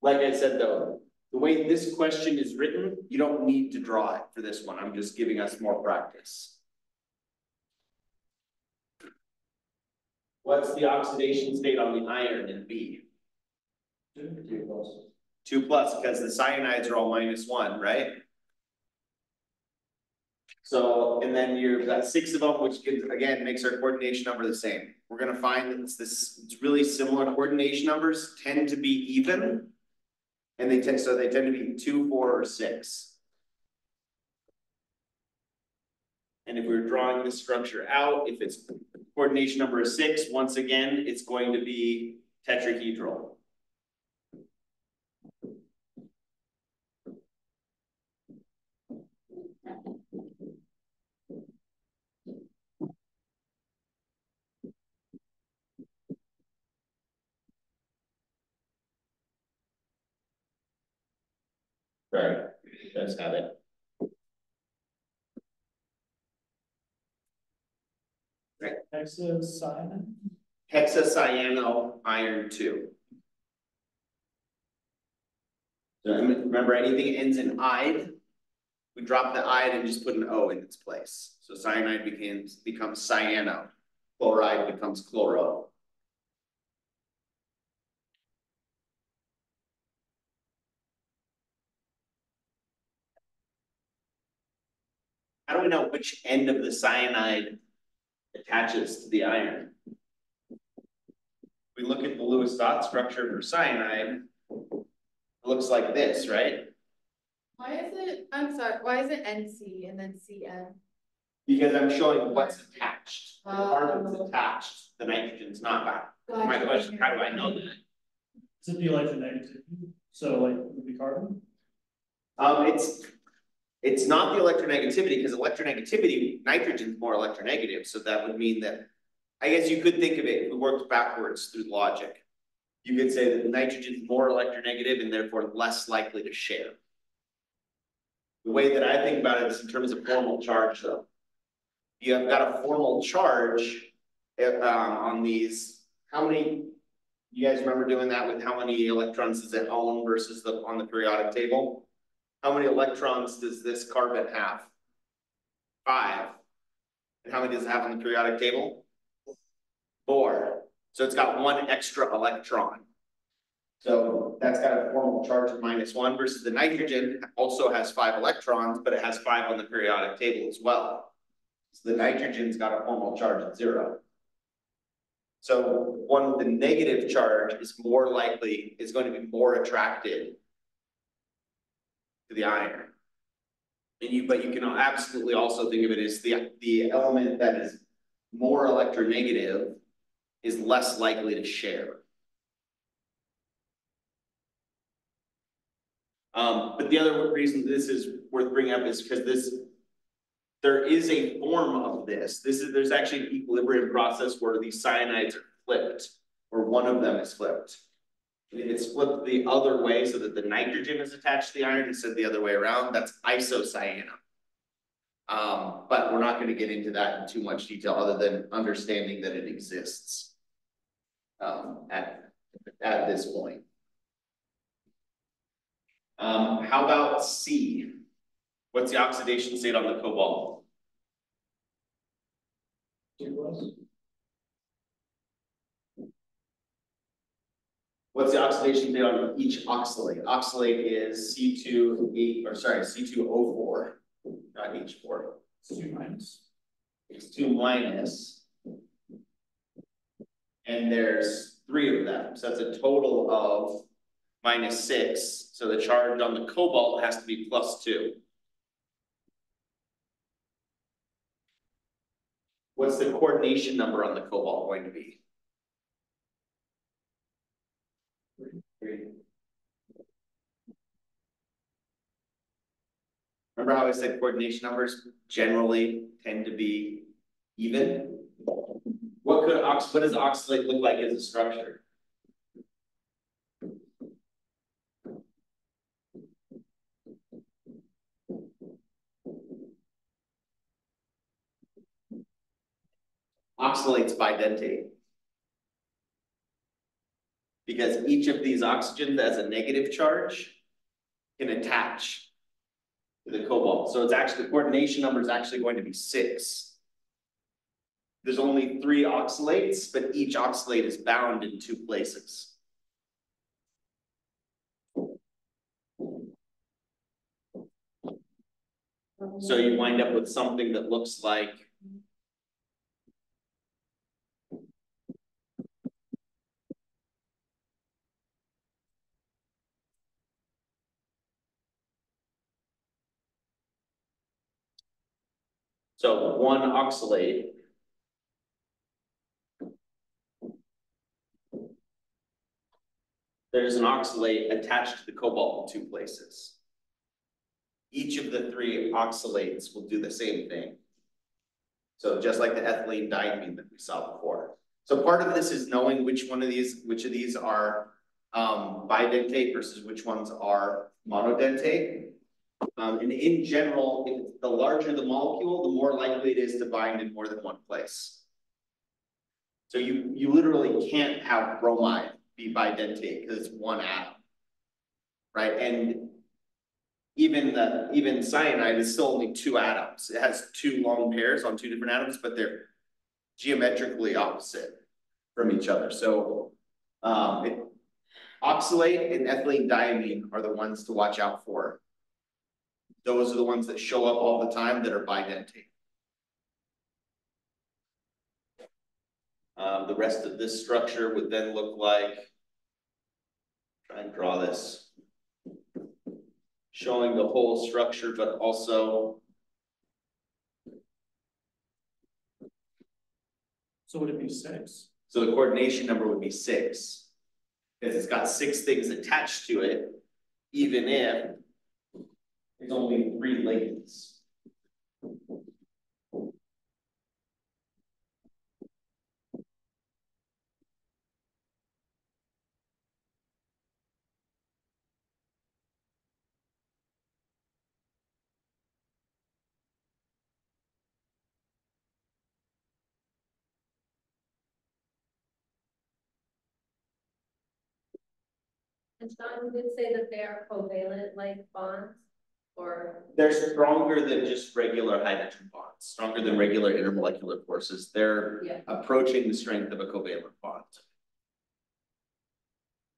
Like I said, though, the way this question is written, you don't need to draw it for this one, I'm just giving us more practice. What's the oxidation state on the iron in B? Two plus, because the cyanides are all minus one, right? So, and then you've got six of them, which gives, again, makes our coordination number the same. We're gonna find that it's this, it's really similar coordination numbers tend to be even. And they tend, so they tend to be two, four, or six. And if we're drawing this structure out, if it's coordination number six, once again, it's going to be tetrahedral. Right, that's have it. Hexacyanide? hexacyano iron two. So I mean, remember, anything ends in ide, we drop the ide and just put an O in its place. So cyanide becomes, becomes cyano, chloride becomes chloro. How do we know which end of the cyanide attaches to the iron? We look at the Lewis dot structure for cyanide. It looks like this, right? Why is it, I'm sorry, why is it NC and then CN? Because I'm showing what's attached. The carbon's Oh. attached, the nitrogen's not back. My question, how do I know that? Is it the electronegativity? So like, would be carbon? Um, it's, it's not the electronegativity, because electronegativity, nitrogen is more electronegative, so that would mean that. I guess you could think of it, we worked backwards through logic. You could say that nitrogen is more electronegative and therefore less likely to share. The way that I think about it is in terms of formal charge though. You have got a formal charge, uh, um, on these, how many? You guys remember doing that with how many electrons does it own versus the, on the periodic table? How many electrons does this carbon have? Five. And how many does it have on the periodic table? Four. So it's got one extra electron. So that's got a formal charge of minus one versus the nitrogen also has five electrons, but it has five on the periodic table as well. So the nitrogen's got a formal charge of zero. So one, with the negative charge is more likely, is going to be more attracted to the iron. And you, but you can absolutely also think of it as the, the element that is more electronegative is less likely to share. Um, but the other reason this is worth bringing up is because this, there is a form of this. This is, there's actually an equilibrium process where these cyanides are flipped, or one of them is flipped. It's flipped the other way so that the nitrogen is attached to the iron instead of the other way around. That's isocyanum. Um, but we're not gonna get into that in too much detail other than understanding that it exists. Um, at, at this point. Um, how about C? What's the oxidation state on the cobalt? Two plus? What's the oxidation state on each oxalate? Oxalate is C two eight, or sorry, C two O four, not H four. Two minus. It's two minus. And there's three of them, so that's a total of minus six, so the charge on the cobalt has to be plus two. What's the coordination number on the cobalt going to be? remember how I said coordination numbers generally tend to be even? What could ox what does oxalate look like as a structure? Oxalates bidentate. Because each of these oxygens as a negative charge can attach the cobalt, so it's actually, the coordination number is actually going to be six. There's only three oxalates, but each oxalate is bound in two places. So you wind up with something that looks like. So one oxalate. There's an oxalate attached to the cobalt in two places. Each of the three oxalates will do the same thing. So just like the ethylene diamine that we saw before. So part of this is knowing which one of these, which of these are um bidentate versus which ones are monodentate. Um, and in general, if the larger the molecule, the more likely it is to bind in more than one place. So you, you literally can't have bromide be bidentate because it's one atom. Right, and even the, even cyanide is still only two atoms. It has two lone pairs on two different atoms, but they're geometrically opposite from each other. So um, it- oxalate and ethylene diamine are the ones to watch out for. Those are the ones that show up all the time that are bidentate. Um, the rest of this structure would then look like. Try and draw this. Showing the whole structure, but also, So would it be six? so the coordination number would be six. Because it's got six things attached to it, even if. There's only three ligands. And Sean did say that they are covalent like bonds or They're stronger than just regular hydrogen bonds, stronger than regular intermolecular forces. They're Yeah. approaching the strength of a covalent bond.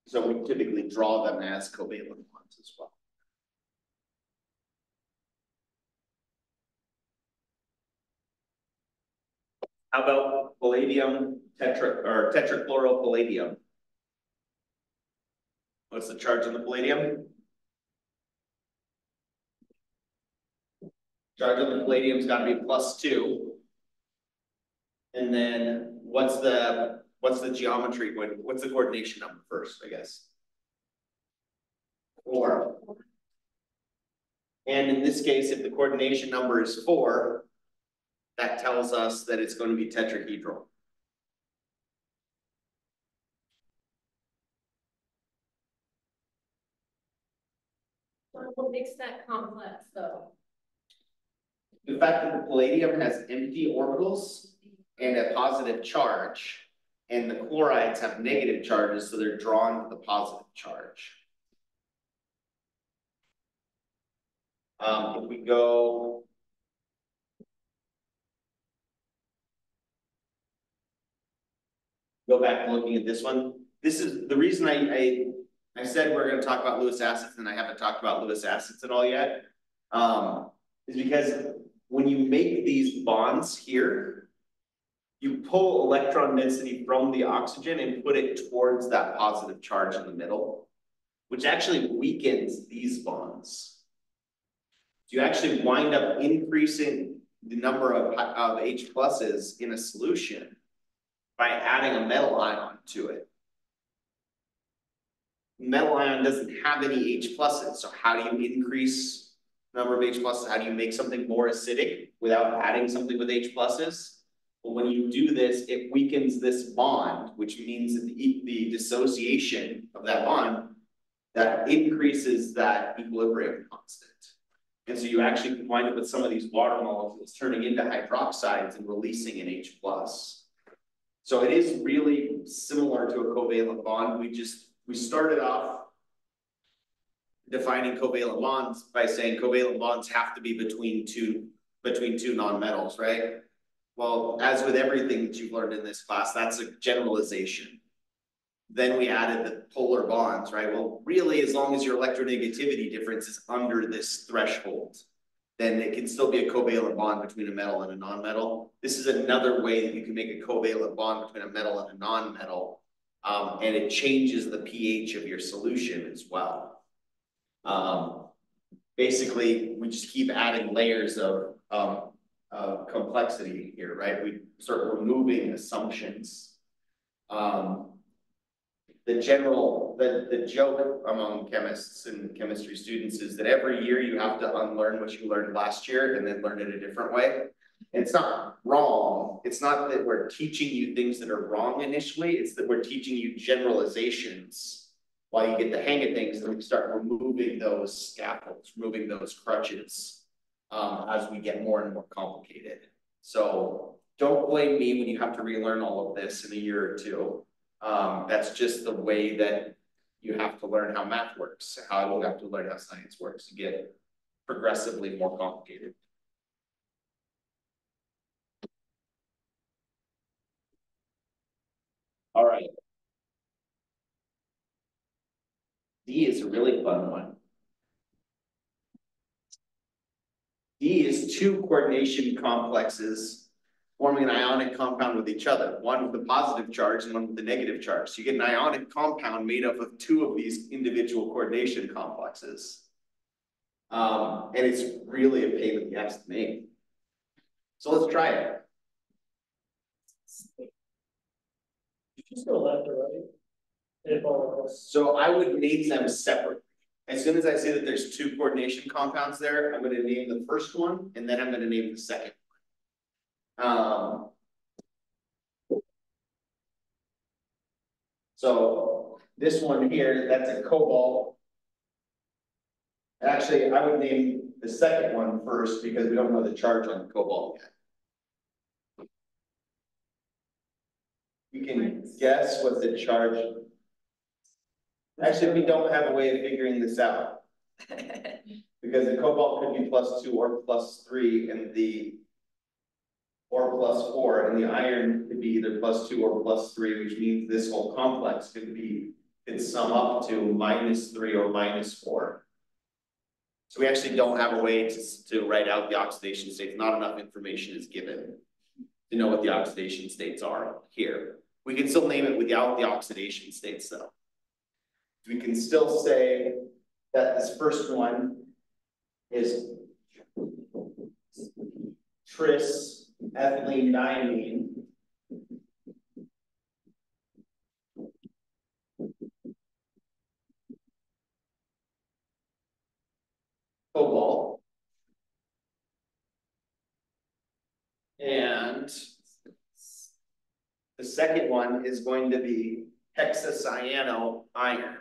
So we typically draw them as covalent bonds as well. How about palladium tetra, or tetrachloropalladium? What's the charge on the palladium? Charge on the palladium's gotta be plus two. And then what's the, what's the geometry, when what's the coordination number first, I guess? Four. And in this case, if the coordination number is four, that tells us that it's going to be tetrahedral. what makes that complex though? The fact that the palladium has empty orbitals and a positive charge, and the chlorides have negative charges, so they're drawn to the positive charge. Um, if we go. Go back to looking at this one, this is, the reason I, I, I said we're gonna talk about Lewis acids and I haven't talked about Lewis acids at all yet. Um, is because when you make these bonds here. You pull electron density from the oxygen and put it towards that positive charge in the middle. Which actually weakens these bonds. You actually wind up increasing the number of, of H pluses in a solution. By adding a metal ion to it. Metal ion doesn't have any H pluses, so how do you increase number of H pluses? How do you make something more acidic without adding something with H pluses? Well, when you do this, it weakens this bond, which means that the, the dissociation of that bond. That increases that equilibrium constant. And so you actually can wind up with some of these water molecules turning into hydroxides and releasing an H plus. So it is really similar to a covalent bond, we just, we started off. Defining covalent bonds by saying covalent bonds have to be between two, between two nonmetals, right? Well, as with everything that you've learned in this class, that's a generalization. Then we added the polar bonds, right? Well, really, as long as your electronegativity difference is under this threshold. Then it can still be a covalent bond between a metal and a nonmetal. This is another way that you can make a covalent bond between a metal and a nonmetal. Um, and it changes the pH of your solution as well. Um, basically, we just keep adding layers of, um, of complexity here, right? We start removing assumptions. Um, the general, the, the joke among chemists and chemistry students is that every year you have to unlearn what you learned last year and then learn it a different way. It's not wrong. It's not that we're teaching you things that are wrong initially. It's that we're teaching you generalizations. While you get the hang of things, then we start removing those scaffolds, removing those crutches. Um, as we get more and more complicated. So don't blame me when you have to relearn all of this in a year or two. Um, that's just the way that you have to learn how math works, how you have to learn how science works to get progressively more complicated. All right. D is a really fun one. D is two coordination complexes forming an ionic compound with each other, one with a positive charge and one with a negative charge. So you get an ionic compound made up of two of these individual coordination complexes. Um, and it's really a pain in the ass to make. So let's try it. You just go left or right? If all of us. So I would name them separate. As soon as I say that there's two coordination compounds there, I'm gonna name the first one and then I'm gonna name the second. one. Um. So this one here, that's a cobalt. Actually, I would name the second one first because we don't know the charge on the cobalt yet. You can guess what the charge Actually, we don't have a way of figuring this out. Because the cobalt could be plus two or plus three and the. Or plus four and the iron could be either plus two or plus three, which means this whole complex could be. Could sum up to minus three or minus four. So we actually don't have a way to to write out the oxidation states, not enough information is given. To know what the oxidation states are here. We can still name it without the oxidation states though we can still say that this first one is tris ethylene diamine. Cobalt. And the second one is going to be hexacyano iron.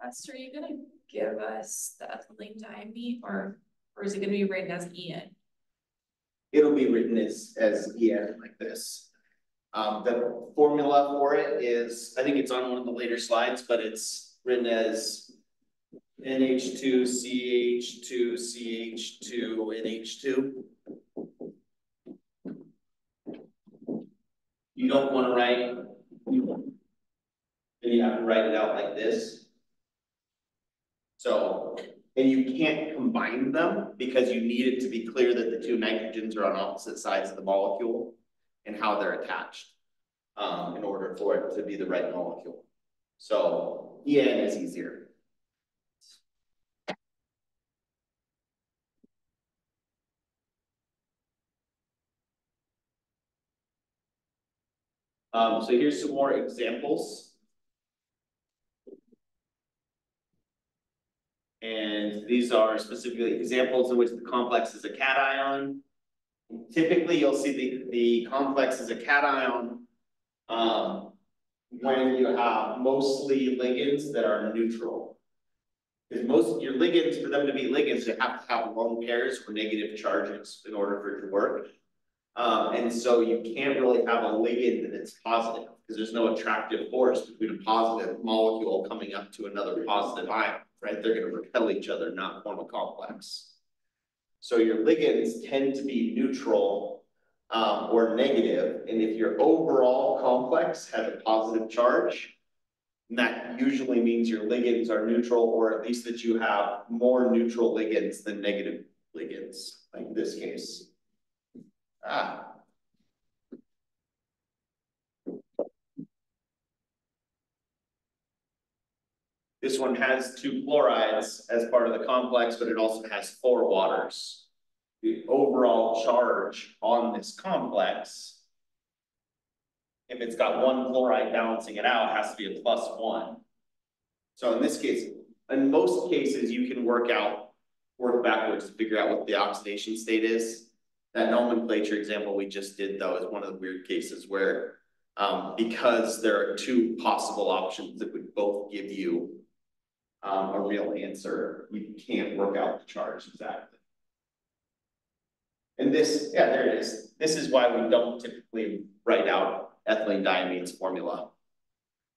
Test, are you gonna give us the ethylene diamine or, or is it gonna be written as EN? It'll be written as, as EN like this. Um, the formula for it is, I think it's on one of the later slides, but it's written as NH two, CH two, CH two, NH two. You don't wanna write. Then you have to write it out like this. So, and you can't combine them because you need it to be clear that the two nitrogens are on opposite sides of the molecule and how they're attached. Um, in order for it to be the right molecule. So EN is easier. Um, so here's some more examples. And these are specifically examples in which the complex is a cation. Typically, you'll see the, the complex is a cation um, when you have mostly ligands that are neutral. Because most, your ligands, for them to be ligands, they have to have lone pairs or negative charges in order for it to work. Um, and so you can't really have a ligand that's positive, because there's no attractive force between a positive molecule coming up to another positive ion, right? They're gonna repel each other, not form a complex. So your ligands tend to be neutral um, or negative, and if your overall complex has a positive charge, that usually means your ligands are neutral, or at least that you have more neutral ligands than negative ligands, like this case. Ah. This one has two chlorides as part of the complex, but it also has four waters. The overall charge on this complex. If it's got one chloride balancing it out, has to be a plus one. So in this case, in most cases, you can work out, work backwards to figure out what the oxidation state is. That nomenclature example we just did though is one of the weird cases where, um, because there are two possible options that would both give you. Um, a real answer, you can't work out the charge exactly. And this, yeah, there it is. This is why we don't typically write out ethylene diamine's formula.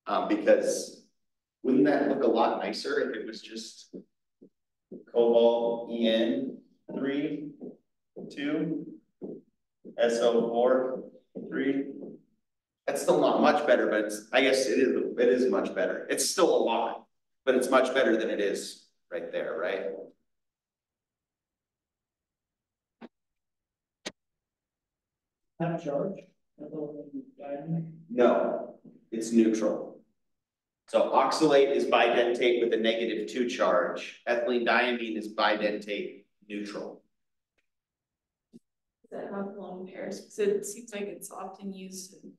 Um, because wouldn't that look a lot nicer if it was just cobalt En three, two, SO four, three? That's still not much better, but it's, I guess it is, it is much better. It's still a lot, but it's much better than it is right there, right? Have charge? No, it's neutral. So oxalate is bidentate with a negative two charge. Ethylene diamine is bidentate neutral. Does that have lone pairs, because it seems like it's often used in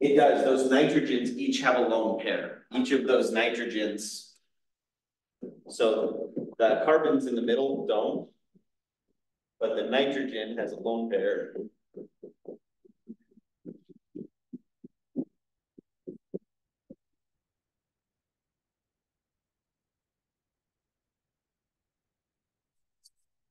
It does, those nitrogens each have a lone pair, each of those nitrogens. So the carbons in the middle don't. But the nitrogen has a lone pair.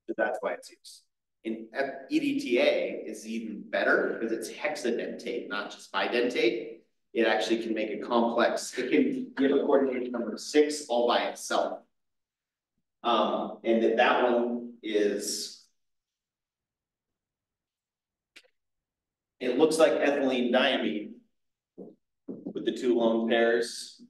So that's why it's used. F- EDTA is even better because it's hexadentate, not just bidentate. It actually can make a complex, it can give a coordination number six all by itself. Um, and that that one is. It looks like ethylene diamine. With the two lone pairs.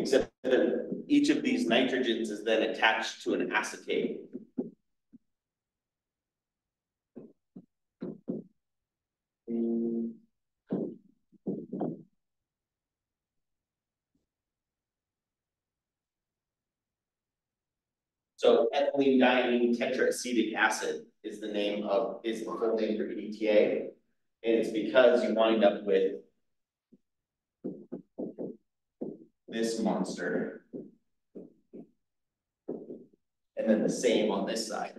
Except that each of these nitrogens is then attached to an acetate. So ethylene diamine tetraacetic acid is the name of, is the full name for EDTA. And it's because you wind up with this monster. And then the same on this side.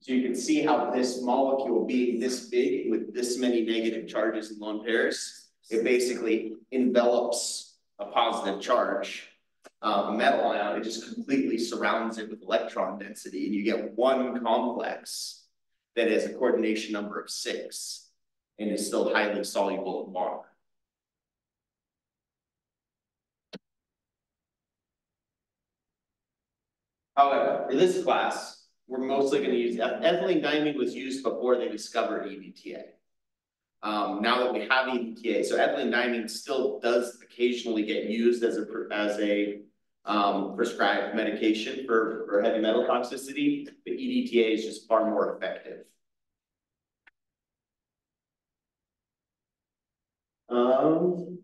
So you can see how this molecule being this big with this many negative charges and lone pairs, it basically envelops a positive charge uh, metal ion, it just completely surrounds it with electron density, and you get one complex that has a coordination number of six and is still highly soluble in water. However, for this class, we're mostly going to use ethylene diamine was used before they discovered EDTA. Um, now that we have EDTA, so ethylene diamine still does occasionally get used as a as a um, prescribed medication for for heavy metal toxicity, but EDTA is just far more effective. Um.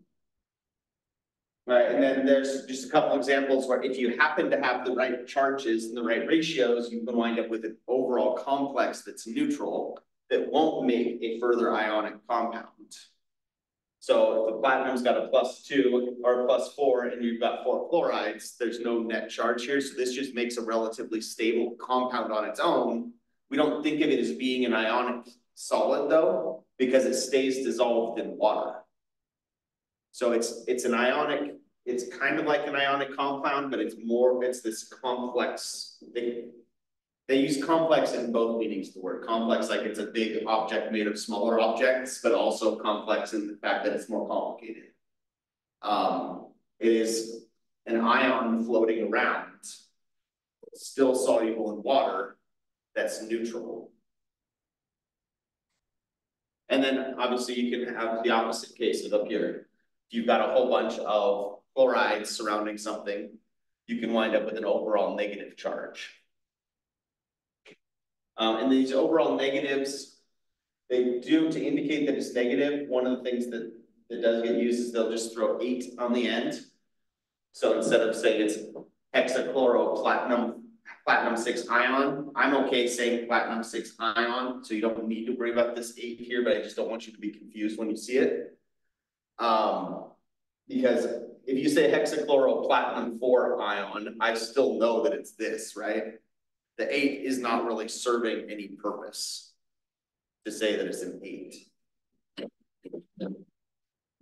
Right, and then there's just a couple examples where if you happen to have the right charges and the right ratios, you can wind up with an overall complex that's neutral that won't make a further ionic compound. So if the platinum's got a plus two or a plus four and you've got four chlorides, there's no net charge here, so this just makes a relatively stable compound on its own. We don't think of it as being an ionic solid though, because it stays dissolved in water. So it's, it's an ionic, it's kind of like an ionic compound, but it's more, it's this complex thing. They use complex in both meanings of the word, complex like it's a big object made of smaller objects, but also complex in the fact that it's more complicated. Um, it is an ion floating around, still soluble in water, that's neutral. And then obviously you can have the opposite case of up here. If you've got a whole bunch of chlorides surrounding something, you can wind up with an overall negative charge. Um, and these overall negatives, they do to indicate that it's negative. one of the things that, that does get used is they'll just throw ate on the end. So instead of saying it's hexachloroplatinum, platinum six ion, I'm okay saying platinum six ion, so you don't need to worry about this ate here, but I just don't want you to be confused when you see it. Um, because if you say hexachloroplatinum four ion, I still know that it's this, right? The ate is not really serving any purpose to say that it's an ate.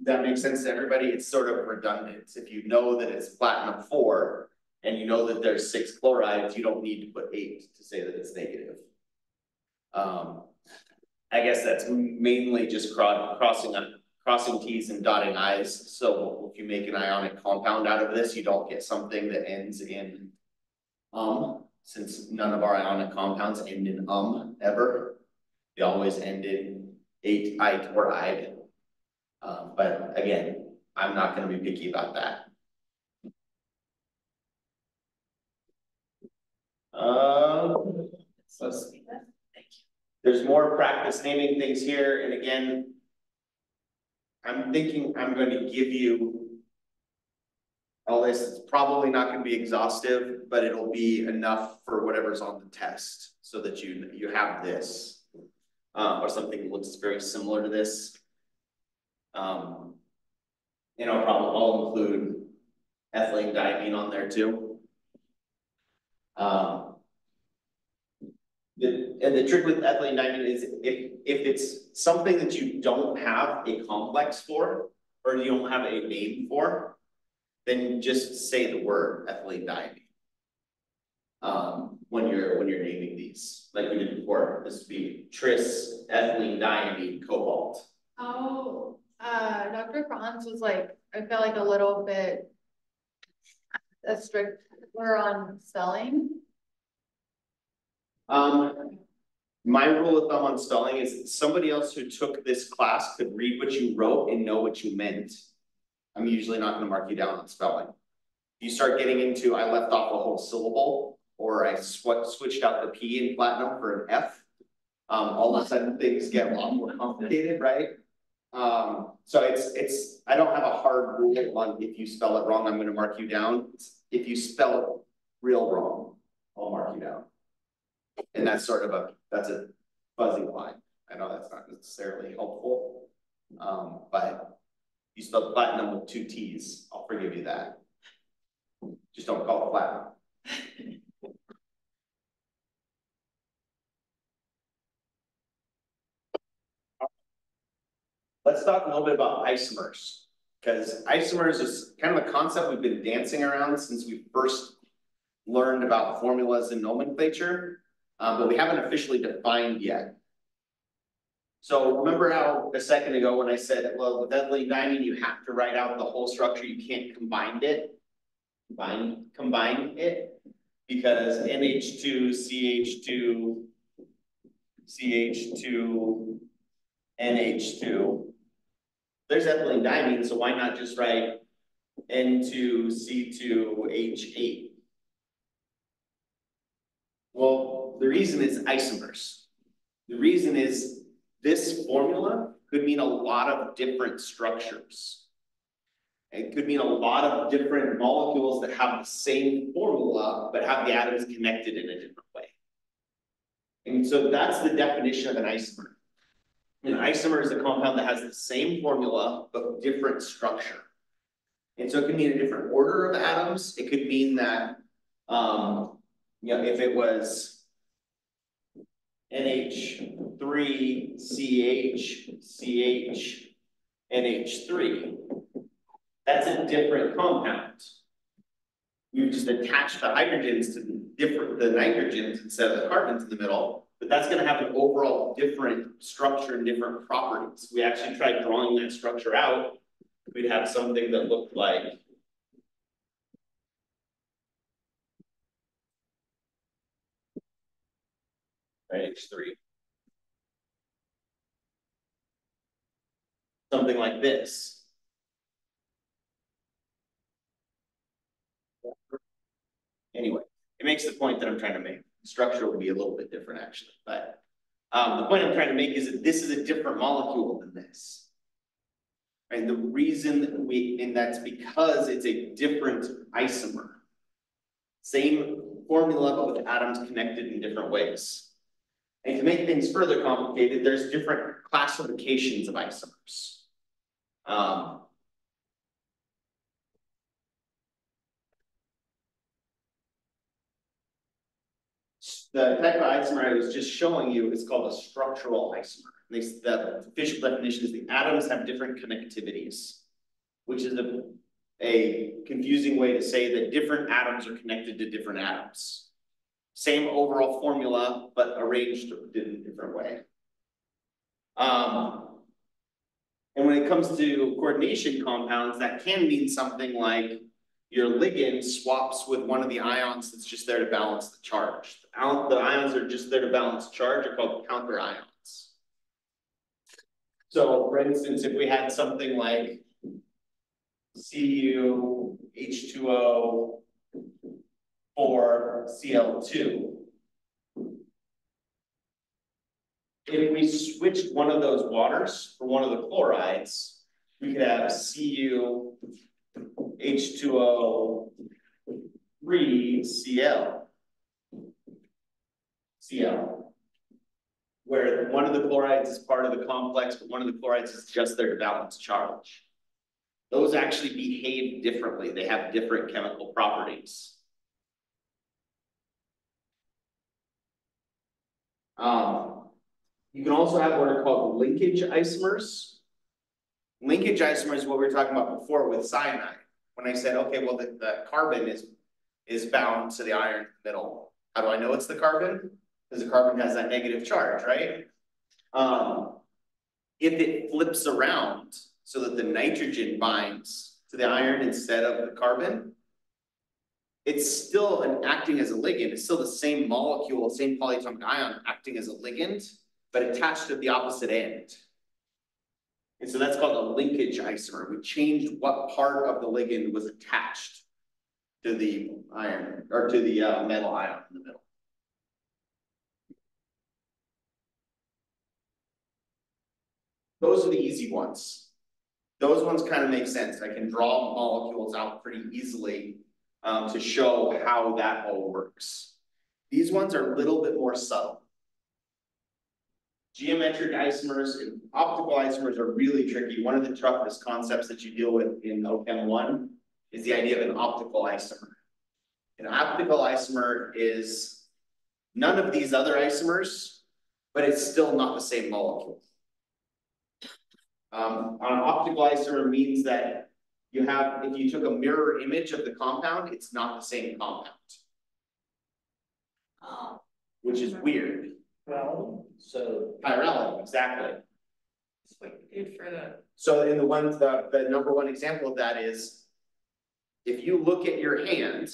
That makes sense to everybody? It's sort of redundant. If you know that it's platinum four and you know that there's six chlorides, you don't need to put ate to say that it's negative. Um, I guess that's mainly just cro crossing a crossing T's and dotting I's. So if you make an ionic compound out of this, you don't get something that ends in um, since none of our ionic compounds end in um ever. They always end in ate, ite, or ide. Um, but again, I'm not gonna be picky about that. Um, there's more practice naming things here, and again, I'm thinking I'm going to give you all this, it's probably not gonna be exhaustive, but it'll be enough for whatever's on the test, so that you, you have this. Uh, or something that looks very similar to this. Um. And I'll probably, I'll include ethylene diamine on there too. Um. The, and the trick with ethylene diamine is if, if it's something that you don't have a complex for, or you don't have a name for, then just say the word ethylene diamine. Um, when you're, when you're naming these, like we did before, this would be tris ethylene diamine cobalt. Oh, uh, Dr. Franz was like, I felt like a little bit. A strict, we're on spelling. Um, my rule of thumb on spelling is somebody else who took this class could read what you wrote and know what you meant. I'm usually not gonna mark you down on spelling. You start getting into, I left off a whole syllable, or I sw switched out the P in platinum for an F. Um, all of a sudden things get a lot more complicated, right? Um, so it's, it's, I don't have a hard rule on if you spell it wrong, I'm gonna mark you down. If you spell it real wrong, I'll mark you down. And that's sort of a, that's a fuzzy line. I know that's not necessarily helpful. Um, but you spelled platinum with two T's, I'll forgive you that. Just don't call it platinum. Let's talk a little bit about isomers, because isomers is kind of a concept we've been dancing around since we first learned about formulas and nomenclature, uh, but we haven't officially defined yet. So remember how a second ago when I said, well, with ethylene diamine, you have to write out the whole structure, you can't combine it. Combine, combine it, because NH2, CH2, CH2, NH2. There's ethylene diamine, so why not just write N2C2H8? Well, the reason is isomers. The reason is this formula could mean a lot of different structures. It could mean a lot of different molecules that have the same formula, but have the atoms connected in a different way. And so that's the definition of an isomer. An isomer is a compound that has the same formula, but different structure. And so it could mean a different order of atoms, it could mean that, um, you know, if it was. NH three, CH, CH, NH three. That's a different compound. You've just attached the hydrogens to the different, the nitrogens instead of the carbons in the middle. But that's gonna have an overall different structure and different properties. We actually tried drawing that structure out. We'd have something that looked like. H three. Something like this. Anyway, it makes the point that I'm trying to make. Structure would be a little bit different actually, but. Um, the point I'm trying to make is that this is a different molecule than this. And the reason that we, and that's because it's a different isomer. Same formula, but with atoms connected in different ways. And to make things further complicated, there's different classifications of isomers. Um, The type of isomer I was just showing you is called a structural isomer. They, the official definition is the atoms have different connectivities, which is a, a confusing way to say that different atoms are connected to different atoms. Same overall formula, but arranged in a different way. Um, and when it comes to coordination compounds, that can mean something like your ligand swaps with one of the ions that's just there to balance the charge. The ions are just there to balance charge are called counter ions. So for instance, if we had something like CuH2O for CL2. If we switched one of those waters for one of the chlorides, we could have Cu H2O 3 Cl. Cl. Where one of the chlorides is part of the complex, but one of the chlorides is just their valence charge. Those actually behave differently. They have different chemical properties. Um, you can also have what are called linkage isomers. Linkage isomers is what we were talking about before with cyanide. When I said, okay, well, the, the carbon is, is bound to the iron in the middle. How do I know it's the carbon? Because the carbon has that negative charge, right? Um, if it flips around so that the nitrogen binds to the iron instead of the carbon, it's still an acting as a ligand. It's still the same molecule, same polyatomic ion acting as a ligand, but attached at the opposite end. And so that's called a linkage isomer. We changed what part of the ligand was attached to the iron or to the uh, metal ion in the middle. Those are the easy ones. Those ones kind of make sense. I can draw molecules out pretty easily um, to show how that all works. These ones are a little bit more subtle. Geometric isomers and optical isomers are really tricky. One of the toughest concepts that you deal with in OChem one is the idea of an optical isomer. An optical isomer is none of these other isomers, but it's still not the same molecule. Um, an optical isomer means that you have, if you took a mirror image of the compound, it's not the same compound. Oh. Which is weird. Well, So Chirality, exactly. It's what you did for the, So in the one, the, the number one example of that is. If you look at your hand.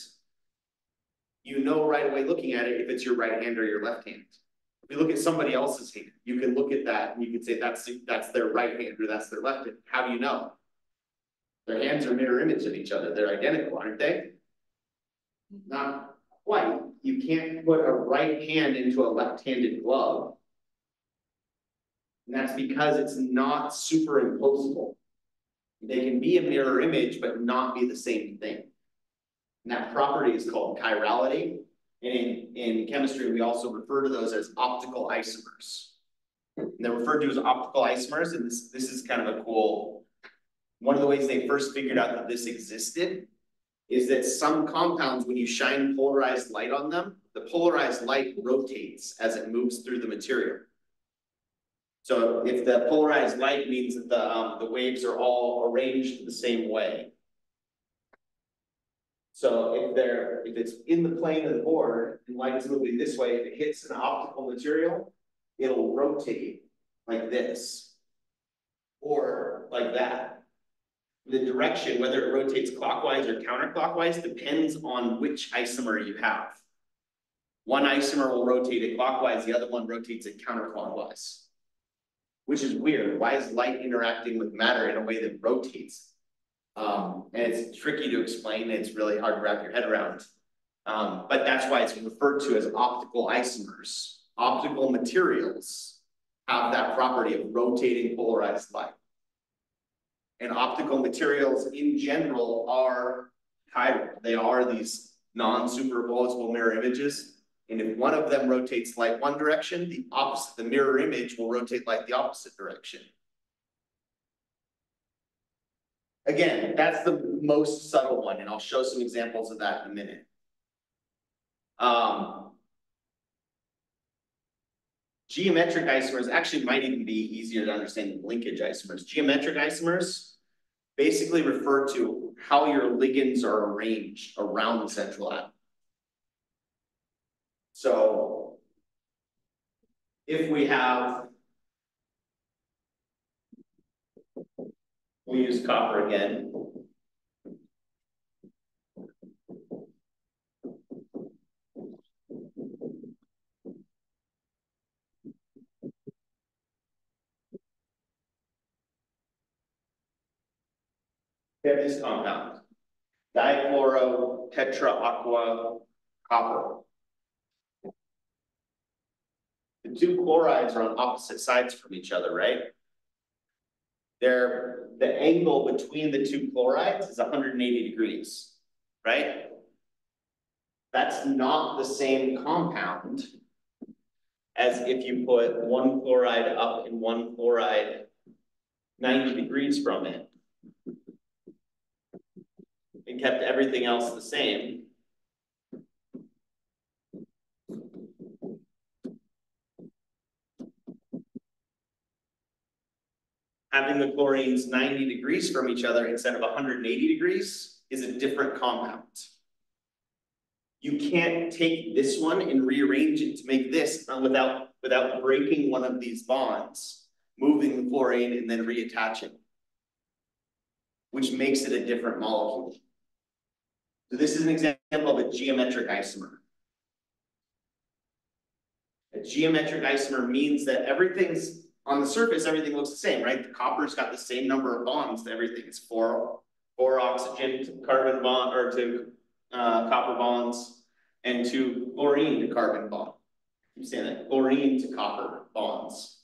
You know right away looking at it if it's your right hand or your left hand. If you look at somebody else's hand, you can look at that and you can say that's, that's their right hand or that's their left hand. How do you know? Their hands are mirror image of each other. They're identical, aren't they? Not quite. You can't put a right hand into a left-handed glove. And that's because it's not superimposable. They can be a mirror image, but not be the same thing. And that property is called chirality. And in, in chemistry, we also refer to those as optical isomers. And they're referred to as optical isomers, and this, this is kind of a cool. One of the ways they first figured out that this existed is that some compounds, when you shine polarized light on them, the polarized light rotates as it moves through the material. So if the polarized light means that the, um, the waves are all arranged the same way. So if they're, if it's in the plane of the board and light is moving this way, if it hits an optical material, it'll rotate like this. Or like that. The direction, whether it rotates clockwise or counterclockwise, depends on which isomer you have. One isomer will rotate it clockwise, the other one rotates it counterclockwise. Which is weird, why is light interacting with matter in a way that rotates? Um, and it's tricky to explain, it's really hard to wrap your head around. Um, but that's why it's referred to as optical isomers. Optical materials have that property of rotating polarized light. And optical materials in general are chiral. They are these non-superposable mirror images. And if one of them rotates light one direction, the opposite, the mirror image will rotate light the opposite direction. Again, that's the most subtle one, and I'll show some examples of that in a minute. Um, geometric isomers actually might even be easier to understand than linkage isomers. Geometric isomers basically refer to how your ligands are arranged around the central atom. So if we have we use copper again. This compound, dichloro tetra aqua copper. The two chlorides are on opposite sides from each other, right? They're, the angle between the two chlorides is hundred and eighty degrees, right? That's not the same compound as if you put one chloride up and one chloride ninety degrees from it. And kept everything else the same. having the chlorines ninety degrees from each other instead of hundred and eighty degrees is a different compound. You can't take this one and rearrange it to make this uh, without, without breaking one of these bonds, moving the chlorine and then reattaching. Which makes it a different molecule. So this is an example of a geometric isomer. A geometric isomer means that everything's on the surface, everything looks the same, right? The copper's got the same number of bonds to everything. It's four, four oxygen to carbon bond or to uh, copper bonds and two chlorine to carbon bond. I'm saying that chlorine to copper bonds.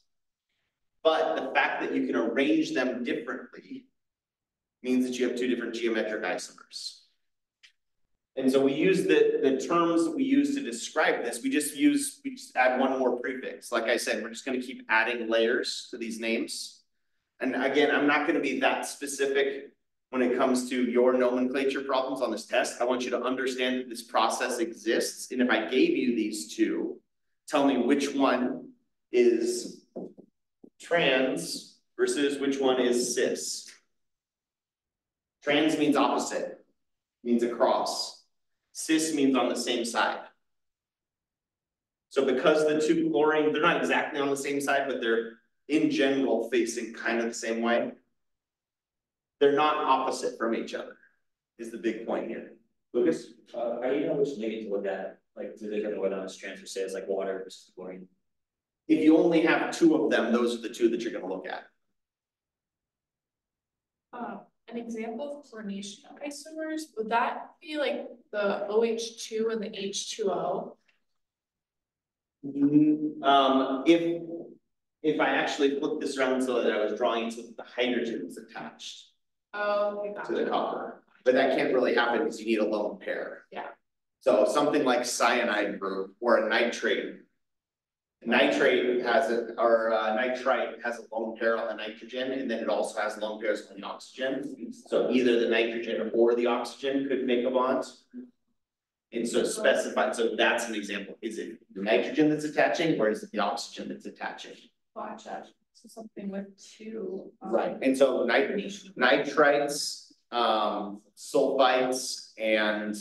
But the fact that you can arrange them differently means that you have two different geometric isomers. And so we use the, the terms that we use to describe this, we just use, we just add one more prefix. Like I said, we're just gonna keep adding layers to these names. And again, I'm not gonna be that specific when it comes to your nomenclature problems on this test. I want you to understand that this process exists. And if I gave you these two, tell me which one is trans versus which one is cis. Trans means opposite, means across. Cis means on the same side. So because the two chlorine, they're not exactly on the same side, but they're in general facing kind of the same way. They're not opposite from each other, is the big point here. Lucas? Uh, how do you know which ligand to look at? Like, do they know what on this transfer says, like water versus chlorine? If you only have two of them, those are the two that you're gonna look at. Uh, an example of coordination isomers, would that be like the OH two and the H two O? Um, if, if I actually flipped this around so that I was drawing so that the hydrogen was attached Oh, okay, to the copper, but that can't really happen because you need a lone pair. Yeah. So something like cyanide group or a nitrate Nitrate has a, or uh, nitrite has a lone pair on the nitrogen, and then it also has lone pairs on the oxygen. So either the nitrogen or the oxygen could make a bond. And so specified, so that's an example, is it the nitrogen that's attaching, or is it the oxygen that's attaching? Gotcha, so something with two. um, Right, and so nit- nitrites, um, sulfites and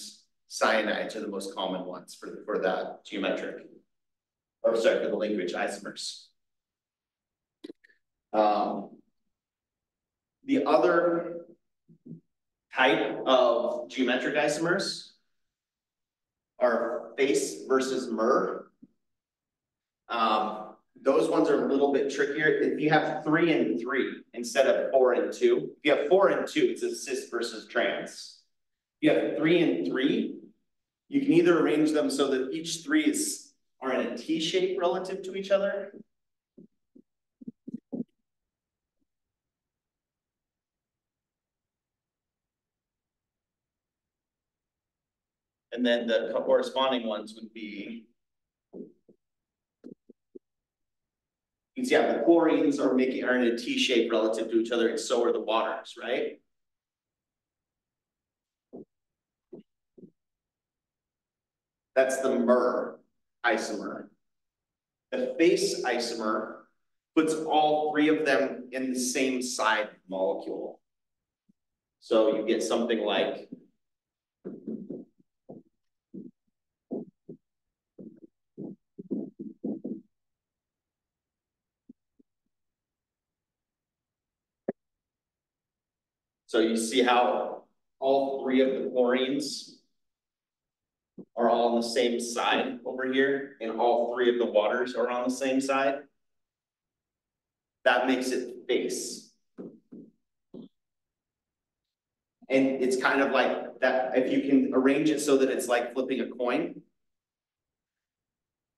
cyanides are the most common ones for, for that geometric. Or sorry, for the linkage isomers. Um. The other type of geometric isomers are fac versus mer. Um, those ones are a little bit trickier. If you have three and three instead of four and two, if you have four and two, it's a cis versus trans. If you have three and three, you can either arrange them so that each three is, are in a T shape relative to each other. And then the corresponding ones would be You can see how the chlorines are making, are in a T shape relative to each other, and so are the waters, right? That's the mer isomer. The fac isomer puts all three of them in the same side molecule. So you get something like So you see how all three of the chlorines are all on the same side over here, and all three of the waters are on the same side? That makes it fac. And it's kind of like that, if you can arrange it so that it's like flipping a coin.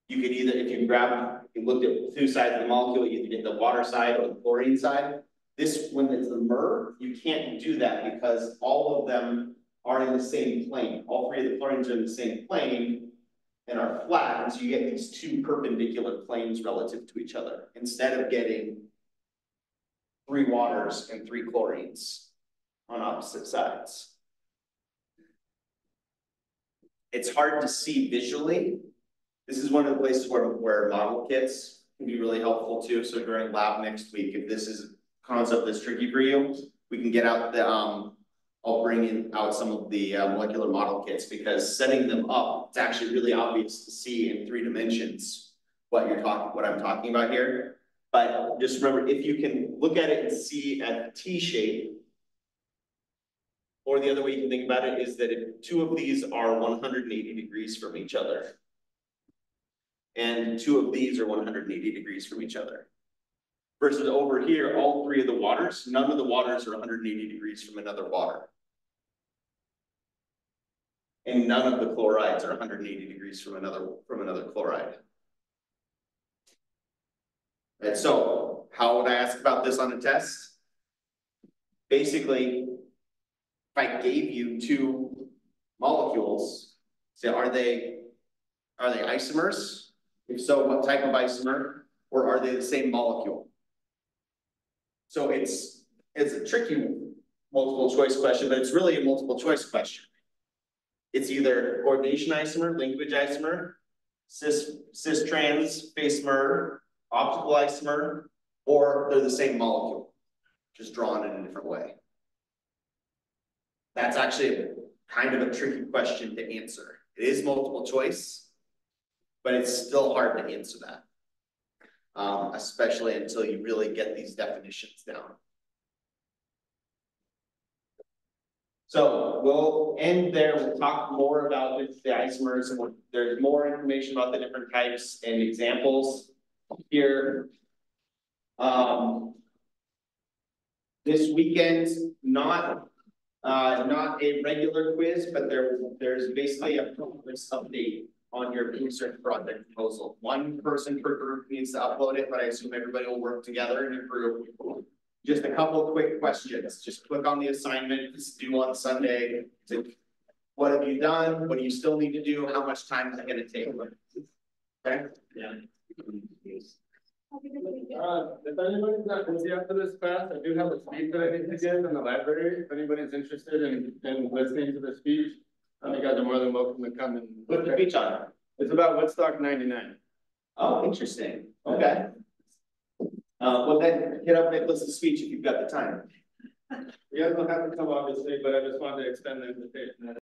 You could either, if you grab, you looked at two sides of the molecule, you either get the water side or the chlorine side. This, when it's the mer, you can't do that because all of them are in the same plane. All three of the chlorines are in the same plane and are flat, and so you get these two perpendicular planes relative to each other, instead of getting three waters and three chlorines on opposite sides. It's hard to see visually. This is one of the places where, where model kits can be really helpful too. So during lab next week, if this is concept that's tricky for you, we can get out the, um, I'll bring in out some of the uh, molecular model kits because setting them up, it's actually really obvious to see in three dimensions what you're talking, what I'm talking about here. But just remember, if you can look at it and see a T shape, or the other way you can think about it is that if two of these are one hundred and eighty degrees from each other, and two of these are one hundred and eighty degrees from each other. Versus over here, all three of the waters, none of the waters are hundred and eighty degrees from another water. And none of the chlorides are hundred and eighty degrees from another, from another chloride. And so, how would I ask about this on a test? Basically, if I gave you two molecules, say, are they, are they isomers? If so, what type of isomer? Or are they the same molecule? So it's, it's a tricky multiple choice question, but it's really a multiple choice question. It's either coordination isomer, linkage isomer, cis, cis trans, fac mer, optical isomer, or they're the same molecule, just drawn in a different way. That's actually kind of a tricky question to answer. It is multiple choice, but it's still hard to answer that um, especially until you really get these definitions down. So we'll end there, we'll talk more about the isomers and there's more information about the different types and examples here. Um. This weekend, not, uh, not a regular quiz, but there, there's basically a progress update on your research project proposal. One person per group needs to upload it, but I assume everybody will work together in a group. Just a couple quick questions. Just click on the assignment, it's due on Sunday. To, what have you done? What do you still need to do? How much time is it gonna take? Okay? Yeah. Uh, if anybody's not busy after this class, I do have a speech that I need to give in the library, if anybody's interested in, in listening to the speech. Uh, you guys are more than welcome to come and. Put the speech on. It's about Woodstock ninety-nine. Oh, interesting, okay. Uh, well then, get up and make Melissa's speech if you've got the time. You guys don't have to come obviously, but I just wanted to extend the invitation.